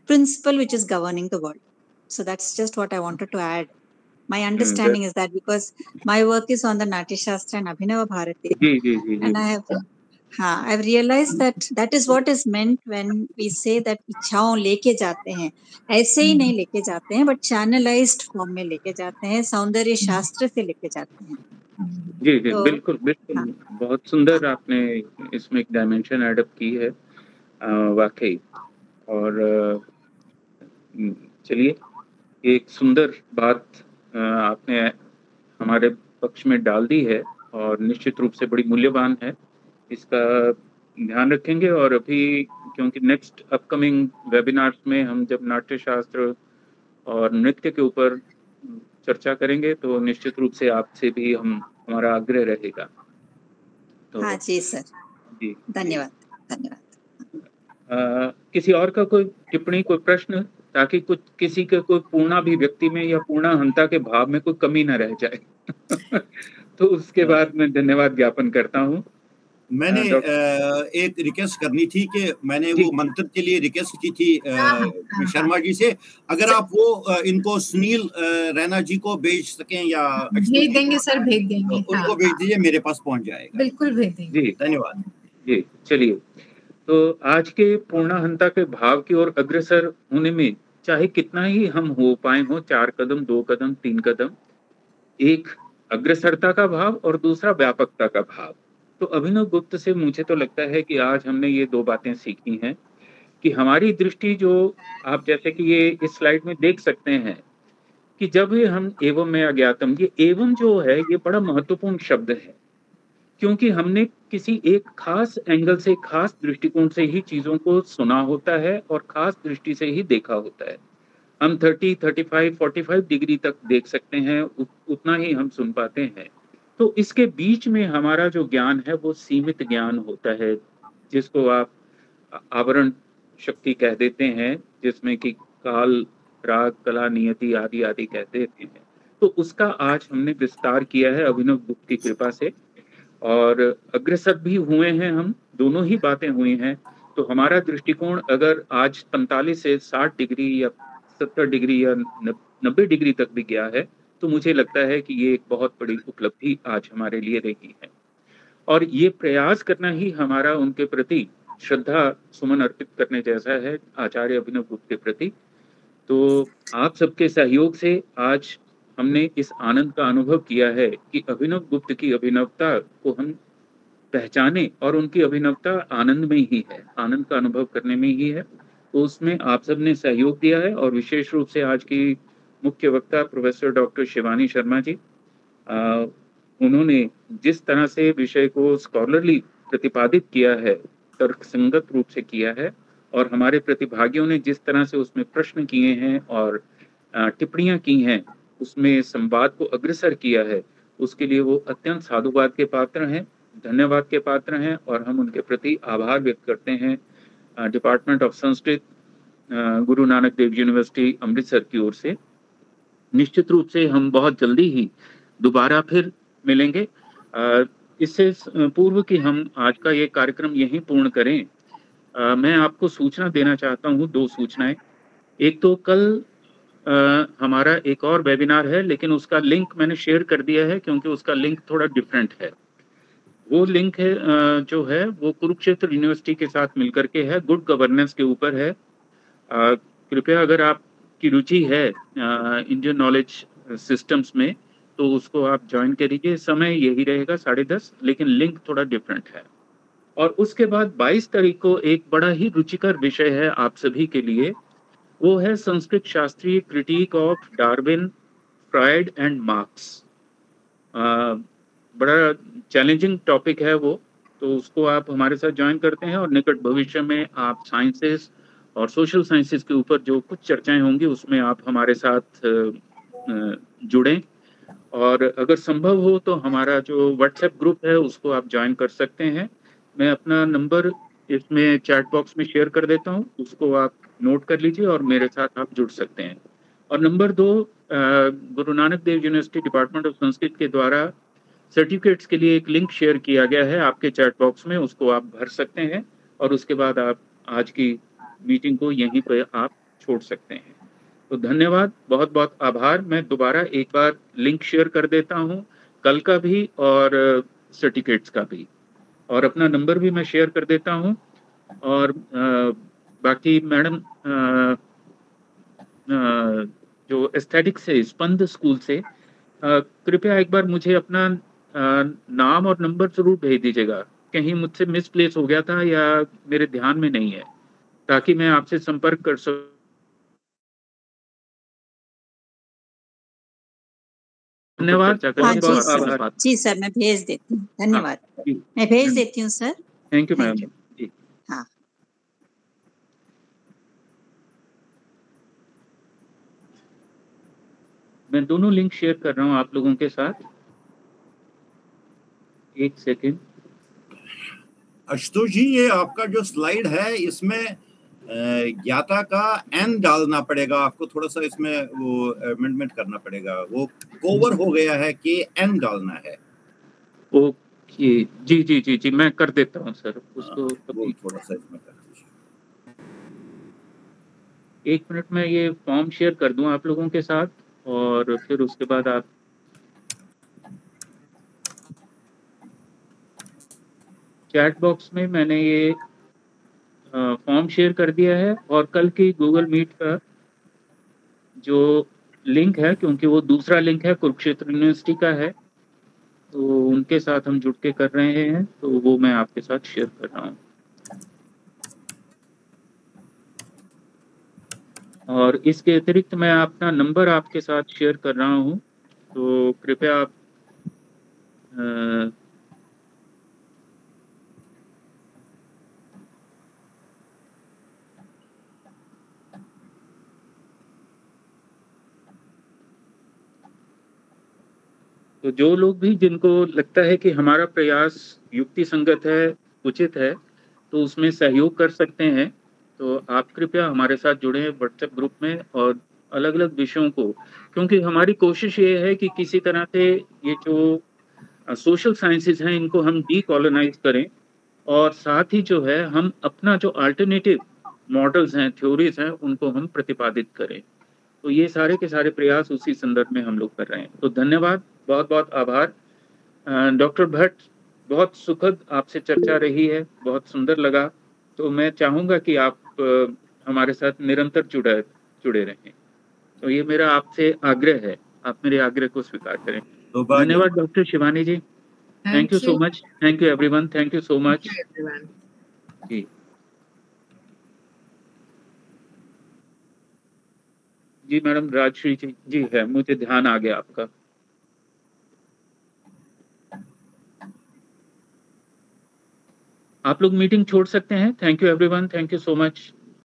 principle which is governing the world. So that's just what I wanted to add. My mm-hmm. understanding mm-hmm. is that because my work is on the Natyashastra, and Abhinava Bharati, mm-hmm. mm-hmm. and I have हाँ I've realized that that is what is meant when we say that इच्छाओं लेके जाते हैं। ऐसे ही नहीं लेके जाते हैं बट चैनलाइज्ड फॉर्म में लेके जाते हैं सौंदर्य शास्त्र से लेके जाते हैं। जी जी तो, बिल्कुल बिल्कुल। हाँ, बहुत सुंदर आपने इसमें एक डायमेंशन एडअप की है वाकई। और चलिए एक सुंदर बात आपने हमारे पक्ष में डाल दी है और निश्चित रूप से बड़ी मूल्यवान है। इसका ध्यान रखेंगे और अभी क्योंकि नेक्स्ट अपकमिंग वेबिनार्स में हम जब नाट्य शास्त्र और नृत्य के ऊपर चर्चा करेंगे तो निश्चित रूप से आपसे भी हम हमारा आग्रह रहेगा। तो हाँ जी सर। जी। धन्यवाद धन्यवाद। किसी और का कोई टिप्पणी कोई प्रश्न ताकि कुछ किसी के कोई पूर्णा भी व्यक्ति में या पूर्णा हंता के भाव में कोई कमी न रह जाए? तो उसके बाद मैं धन्यवाद ज्ञापन करता हूँ। मैंने एक रिक्वेस्ट करनी थी कि मैंने वो मंत्र के लिए रिक्वेस्ट की थी हाँ, हाँ, हाँ। शर्मा जी से। अगर आप वो इनको सुनील रैना जी को भेज सकें या भेज देंगे सर भेज देंगे। उनको भेज दीजिए मेरे पास पहुँच जाएगा। बिल्कुल भेज देंगे। जी धन्यवाद। जी चलिए। तो आज के पूर्णाहंता के भाव की ओर अग्रसर होने में चाहे कितना ही हम हो पाए हो चार कदम दो कदम तीन कदम एक अग्रसरता का भाव और दूसरा व्यापकता का भाव। तो अभिनव गुप्त से मुझे तो लगता है कि आज हमने ये दो बातें सीखी हैं कि हमारी दृष्टि जो आप जैसे कि ये इस स्लाइड में देख सकते हैं कि जब ये हम एवं में अज्ञातम ये एवं जो है ये बड़ा महत्वपूर्ण शब्द है। क्योंकि हमने किसी एक खास एंगल से खास दृष्टिकोण से ही चीज़ों को सुना होता है और खास दृष्टि से ही देखा होता है। हम 30, 35, 45 डिग्री तक देख सकते हैं उतना ही हम सुन पाते हैं। तो इसके बीच में हमारा जो ज्ञान है, वो सीमित ज्ञान होता है, जिसको आप आवरण शक्ति कह देते हैं, जिसमें कि काल, राग, कला, नियति आदि आदि कह देते हैं। तो उसका आज हमने विस्तार किया है अभिनव गुप्त की कृपा से, और अग्रसर भी हुए हैं हम, दोनों ही बातें हुई हैं। तो हमारा दृष्टिकोण अगर आज 45 से 60 डिग्री या 70 डिग्री या 90 डिग्री तक भी गया है तो मुझे लगता है कि ये एक बहुत बड़ी उपलब्धि आज हमारे लिए रही है। और ये प्रयास करना ही हमारा उनके प्रति श्रद्धा, सुमन अर्पित करने जैसा है, आचार्य अभिनव गुप्त के प्रति। तो आप सबके सहयोग से आज हमने इस आनंद का अनुभव किया है कि अभिनव गुप्त की अभिनवता को हम पहचाने और उनकी अभिनवता आनंद में ही है, आनंद का अनुभव करने में ही है। तो उसमें आप सबने सहयोग दिया है और विशेष रूप से आज की मुख्य वक्ता प्रोफेसर डॉक्टर शिवानी शर्मा जी आ, उन्होंने जिस तरह से विषय को स्कॉलरली प्रतिपादित किया है तर्क संगत रूप से किया है और हमारे प्रतिभागियों ने जिस तरह से उसमें प्रश्न किए हैं और टिप्पणियाँ की हैं उसमें संवाद को अग्रसर किया है उसके लिए वो अत्यंत साधुवाद के पात्र हैं धन्यवाद के पात्र हैं और हम उनके प्रति आभार व्यक्त करते हैं। Department of Sanskrit Guru Nanak Dev university Amritsar की ओर से। निश्चित रूप से हम बहुत जल्दी ही दोबारा फिर मिलेंगे। इससे पूर्व कि हम आज का ये कार्यक्रम यहीं पूर्ण करें आ, मैं आपको सूचना देना चाहता हूँ दो सूचनाएँ। एक तो कल आ, हमारा एक और वेबिनार है लेकिन उसका लिंक मैंने शेयर कर दिया है क्योंकि उसका लिंक थोड़ा डिफरेंट है। वो लिंक है जो है वो कुरुक्षेत्र यूनिवर्सिटी के साथ मिलकर के है गुड गवर्नेंस के ऊपर है। कृपया अगर आप की रुचि है इंडियन नॉलेज सिस्टम्स में तो उसको आप ज्वाइन करिए। समय यही रहेगा साढ़े दस, लेकिन लिंक थोड़ा डिफरेंट है। और उसके बाद 22 तारीख को एक बड़ा ही रुचिकर विषय है आप सभी के लिए। वो है संस्कृत शास्त्रीय critique of Darwin Freud and Marx बड़ा चैलेंजिंग टॉपिक है वो तो उसको आप हमारे साथ ज्वाइन करते हैं और निकट भविष्य में आप साइंसेस और सोशल साइंसेज के ऊपर जो कुछ चर्चाएँ होंगी, उसमें आप हमारे साथ जुड़ें। और अगर संभव हो तो हमारा जो व्हाट्सएप ग्रुप है, उसको आप ज्वाइन कर सकते हैं। मैं अपना नंबर इसमें चैट बॉक्स में शेयर कर देता हूँ। उसको आप नोट कर लीजिए और मेरे साथ आप जुड़ सकते हैं। और नंबर दो Guru Nanak Dev university department of Sanskrit के द्वारा सर्टिफिकेट्स के लिए एक लिंक शेयर किया गया है आपके चैट बॉक्स में। उसको आप भर सकते हैं और उसके बाद आप आज की मीटिंग को यहीं पर आप छोड़ सकते हैं। तो धन्यवाद बहुत बहुत आभार। मैं दोबारा एक बार लिंक शेयर कर देता हूँ कल का भी और सर्टिफिकेट्स का भी। और अपना नंबर भी मैं शेयर कर देता हूँ। और आ, बाकी मैडम जो एस्थेटिक्स है स्पंद स्कूल से कृपया एक बार मुझे अपना आ, नाम और नंबर ज़रूर भेज दीजिएगा। कहीं मुझसे मिसप्लेस हो गया था या मेरे ध्यान में नहीं है। ताकि मैं आपसे संपर्क कर सकूँ। धन्यवाद। हाँ जी सर। मैं भेज देती हूँ। धन्यवाद। हाँ, मैं भेज देती हूँ सर। थैंक यू मैम हाँ। मैं दोनों लिंक शेयर कर रहा हूँ आप लोगों के साथ। एक सेकेंड अशुतोष जी ये आपका जो स्लाइड है इसमें ज्ञाता का एन डालना पड़ेगा आपको थोड़ा सा इसमें वो अमेंडमेंट करना पड़ेगा। वो कोवर हो गया है कि एन डालना है। ओके। जी जी जी जी मैं कर देता हूँ सर। उसको हाँ, वो थोड़ा सा इसमें कर एक मिनट में ये फॉर्म शेयर कर दूँ आप लोगों के साथ और फिर उसके बाद आप चैट बॉक्स में मैंने ये फॉर्म शेयर कर दिया है और कल की गूगल मीट का जो लिंक है, क्योंकि वो दूसरा लिंक है कुरुक्षेत्र यूनिवर्सिटी का है तो उनके साथ हम जुड़ के कर रहे हैं तो वो मैं आपके साथ शेयर कर रहा हूँ। और इसके अतिरिक्त मैं अपना नंबर आपके साथ शेयर कर रहा हूँ तो कृपया आप तो जो लोग भी जिनको लगता है कि हमारा प्रयास युक्ति संगत है, उचित है तो उसमें सहयोग कर सकते हैं। तो आप कृपया हमारे साथ जुड़े व्हाट्सएप ग्रुप में और अलग अलग विषयों को, क्योंकि हमारी कोशिश ये है कि किसी तरह से ये जो सोशल साइंसेज हैं, इनको हम डीकोलोनाइज करें और साथ ही जो है, हम अपना जो अल्टरनेटिव मॉडल्स हैं थ्योरीज हैं, उनको हम प्रतिपादित करें। तो ये सारे के सारे प्रयास उसी संदर्भ में हम लोग कर रहे हैं। तो धन्यवाद बहुत बहुत आभार डॉक्टर भट्ट बहुत सुखद आपसे चर्चा रही है बहुत सुंदर लगा। तो मैं चाहूँगा कि आप हमारे साथ निरंतर जुड़े जुड़े रहें। तो ये मेरा आपसे आग्रह है आप मेरे आग्रह को स्वीकार करें। तो धन्यवाद doctor Shivani ji. Thank you so much thank you everyone thank you so much ji. Ji, madam Rajshree ji जी है, मुझे ध्यान आ गया आपका। आप लोग मीटिंग छोड़ सकते हैं। Thank you everyone thank you so much